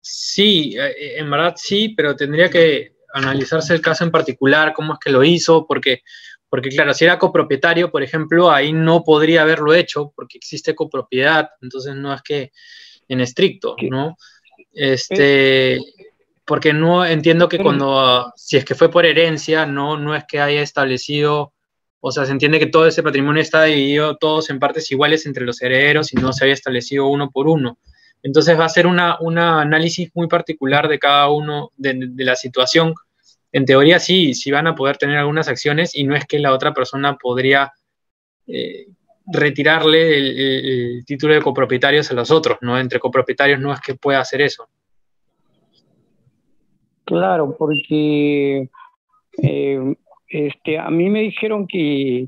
Sí, eh, en verdad sí, pero tendría que analizarse el caso en particular, cómo es que lo hizo, porque porque claro, si era copropietario, por ejemplo, ahí no podría haberlo hecho porque existe copropiedad, entonces no es que en estricto, ¿no? Este, porque no entiendo que cuando, si es que fue por herencia, no, no es que haya establecido, o sea, se entiende que todo ese patrimonio está dividido todos en partes iguales entre los herederos y no se había establecido uno por uno. Entonces va a ser un análisis muy particular de cada uno, de, de la situación en teoría sí, sí van a poder tener algunas acciones y no es que la otra persona podría eh, retirarle el, título de copropietarios a los otros, ¿no? Entre copropietarios no es que pueda hacer eso. Claro, porque eh, este, a mí me dijeron que,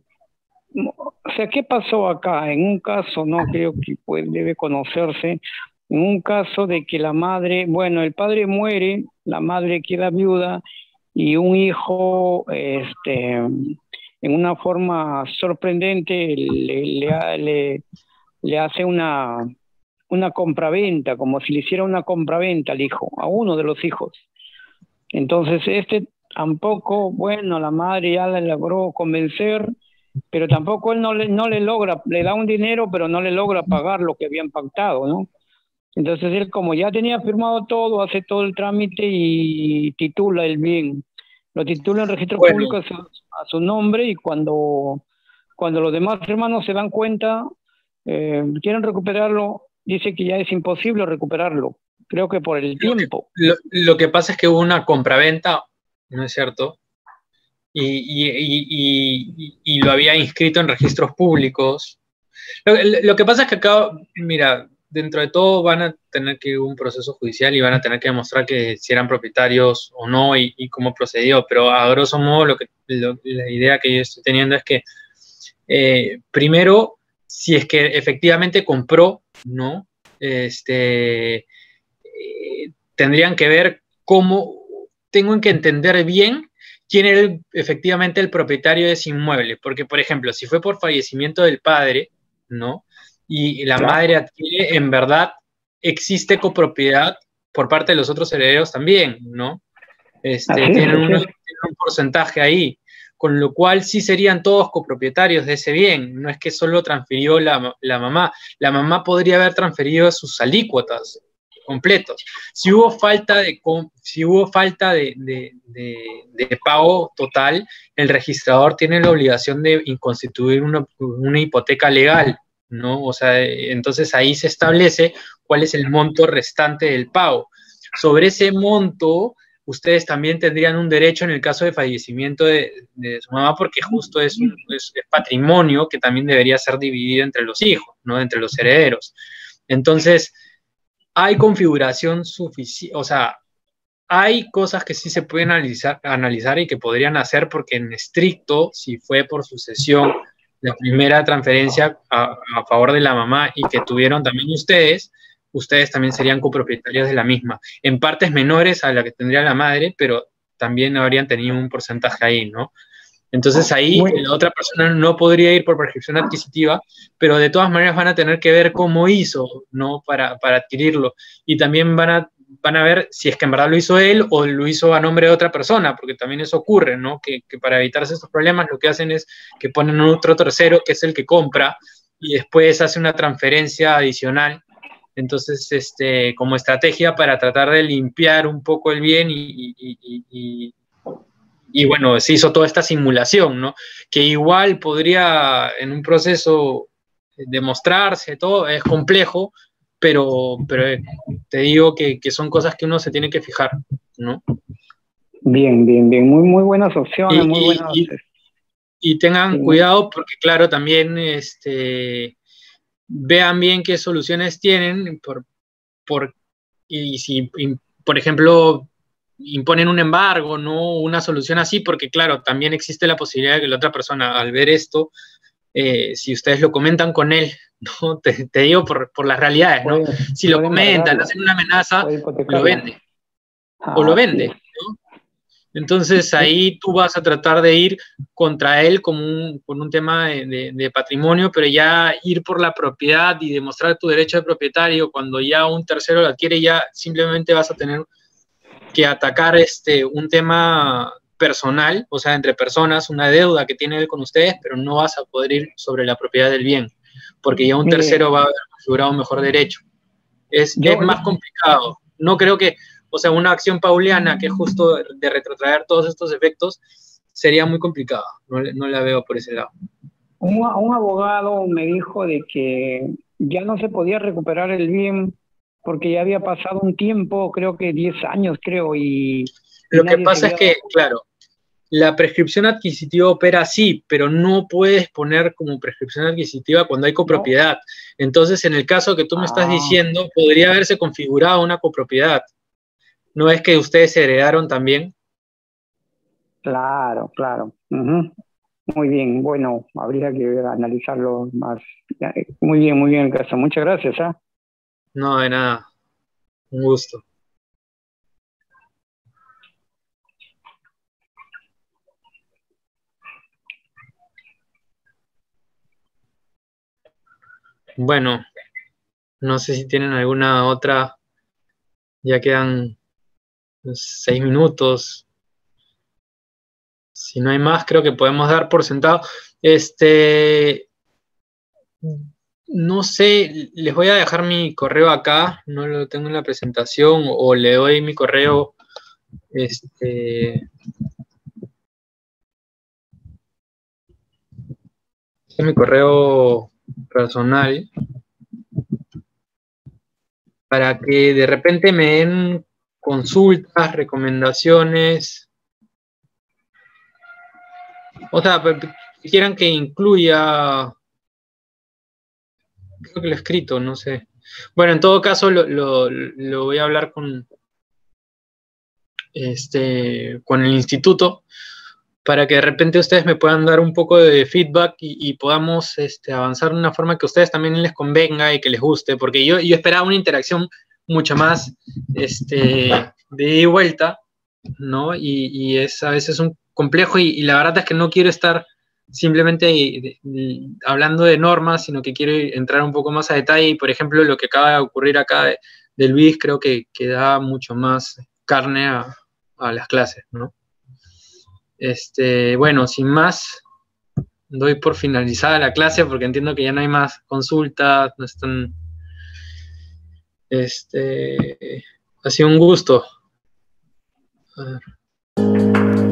o sea, ¿qué pasó acá? En un caso, no creo que pues, debe conocerse, en un caso de que la madre, bueno, el padre muere, la madre queda viuda y un hijo, este, en una forma sorprendente, le, le, hace una, una compraventa, como si le hiciera una compraventa al hijo, a uno de los hijos. Entonces, este tampoco, bueno, la madre ya le logró convencer, pero tampoco él no le, no le logra, le da un dinero, pero no le logra pagar lo que habían pactado, ¿no? Entonces él como ya tenía firmado todo, hace todo el trámite y titula el bien. Lo titula en registro público a su, nombre y cuando, cuando los demás hermanos se dan cuenta, eh, quieren recuperarlo, dice que ya es imposible recuperarlo. Creo que por el tiempo. Lo, que pasa es que hubo una compraventa, ¿no es cierto? Y, y, lo había inscrito en registros públicos. Lo, lo, que pasa es que acá, mira, dentro de todo van a tener que un proceso judicial y van a tener que demostrar que si eran propietarios o no y, cómo procedió. Pero a grosso modo lo que, la idea que yo estoy teniendo es que eh, primero, si es que efectivamente compró, ¿no? Este, eh, tendrían que ver cómo, tengo que entender bien quién era efectivamente el propietario de ese inmueble. Porque, por ejemplo, si fue por fallecimiento del padre, ¿no? Y la madre adquiere, en verdad, existe copropiedad por parte de los otros herederos también, ¿no? Este, tienen, un, porcentaje ahí, con lo cual sí serían todos copropietarios de ese bien, no es que solo transfirió la, la mamá, la mamá podría haber transferido sus alícuotas completos. Si hubo falta de, si hubo falta de, de, pago total, el registrador tiene la obligación de constituir una, una hipoteca legal, ¿no? O sea, entonces ahí se establece cuál es el monto restante del pago. Sobre ese monto, ustedes también tendrían un derecho en el caso de fallecimiento de, su mamá, porque justo es, un, patrimonio que también debería ser dividido entre los hijos, ¿no? Entre los herederos. Entonces, hay configuración suficiente, o sea, hay cosas que sí se pueden analizar, analizar y que podrían hacer porque en estricto, si fue por sucesión, la primera transferencia a, favor de la mamá y que tuvieron también ustedes, ustedes también serían copropietarios de la misma, en partes menores a la que tendría la madre, pero también habrían tenido un porcentaje ahí, ¿no? Entonces ahí la otra persona no podría ir por prescripción adquisitiva, pero de todas maneras van a tener que ver cómo hizo, ¿no? Para, para adquirirlo. Y también van a van a ver si es que en verdad lo hizo él o lo hizo a nombre de otra persona, porque también eso ocurre, ¿no? Que, para evitarse estos problemas lo que hacen es que ponen otro tercero, que es el que compra, y después hace una transferencia adicional. Entonces, este, como estrategia para tratar de limpiar un poco el bien y, y, bueno, se hizo toda esta simulación, ¿no? Que igual podría en un proceso demostrarse, todo es complejo, pero, pero eh, te digo que, son cosas que uno se tiene que fijar, ¿no? Bien, bien, bien, muy, muy buenas opciones, y, muy buenas. Y, tengan cuidado porque, claro, también este, vean bien qué soluciones tienen, por, por, y si, por ejemplo, imponen un embargo, no una solución así, porque, claro, también existe la posibilidad de que la otra persona, al ver esto, eh, si ustedes lo comentan con él, (laughs) ¿no? te, digo por, por, las realidades, ¿no? si lo comentan, hacen una amenaza, lo vende. o lo ah, vende. ¿no? Entonces ahí tú vas a tratar de ir contra él con un, con un tema de, de, patrimonio, pero ya ir por la propiedad y demostrar tu derecho de propietario cuando ya un tercero lo adquiere, ya simplemente vas a tener que atacar este, un tema personal, o sea, entre personas, una deuda que tiene él con ustedes, pero no vas a poder ir sobre la propiedad del bien, porque ya un tercero va a haber configurado un mejor derecho. Es, más complicado. No creo que, o sea, una acción pauliana que justo de retrotraer todos estos efectos sería muy complicado. No, no la veo por ese lado. Un, un abogado me dijo de que ya no se podía recuperar el bien porque ya había pasado un tiempo, creo que 10 años, creo, y lo que pasa es que, claro, la prescripción adquisitiva opera así, pero no puedes poner como prescripción adquisitiva cuando hay copropiedad. Entonces, en el caso que tú me estás ah. diciendo, podría haberse configurado una copropiedad. ¿No es que ustedes se heredaron también? Claro, claro. Muy bien, bueno, habría que analizarlo más. Muy bien, muy bien el caso. Muchas gracias. ¿ah? No, de nada. Un gusto. Bueno, no sé si tienen alguna otra. Ya quedan seis minutos. Si no hay más, creo que podemos dar por sentado. Este, no sé, les voy a dejar mi correo acá, no lo tengo en la presentación, o le doy mi correo, este, mi correo personal para que de repente me den consultas, recomendaciones. O sea, si quieran que incluya, creo que lo he escrito, no sé. Bueno, en todo caso lo, lo voy a hablar con, este, con el instituto para que de repente ustedes me puedan dar un poco de feedback y, podamos este, avanzar de una forma que a ustedes también les convenga y que les guste, porque yo, yo esperaba una interacción mucho más este, de vuelta, ¿no? Y, es a veces un complejo y, la verdad es que no quiero estar simplemente hablando de normas, sino que quiero entrar un poco más a detalle y, por ejemplo, lo que acaba de ocurrir acá de, Luis creo que, que, da mucho más carne a, a las clases, ¿no? Este, bueno, sin más, doy por finalizada la clase porque entiendo que ya no hay más consultas, no están... Este, ha sido un gusto. A ver.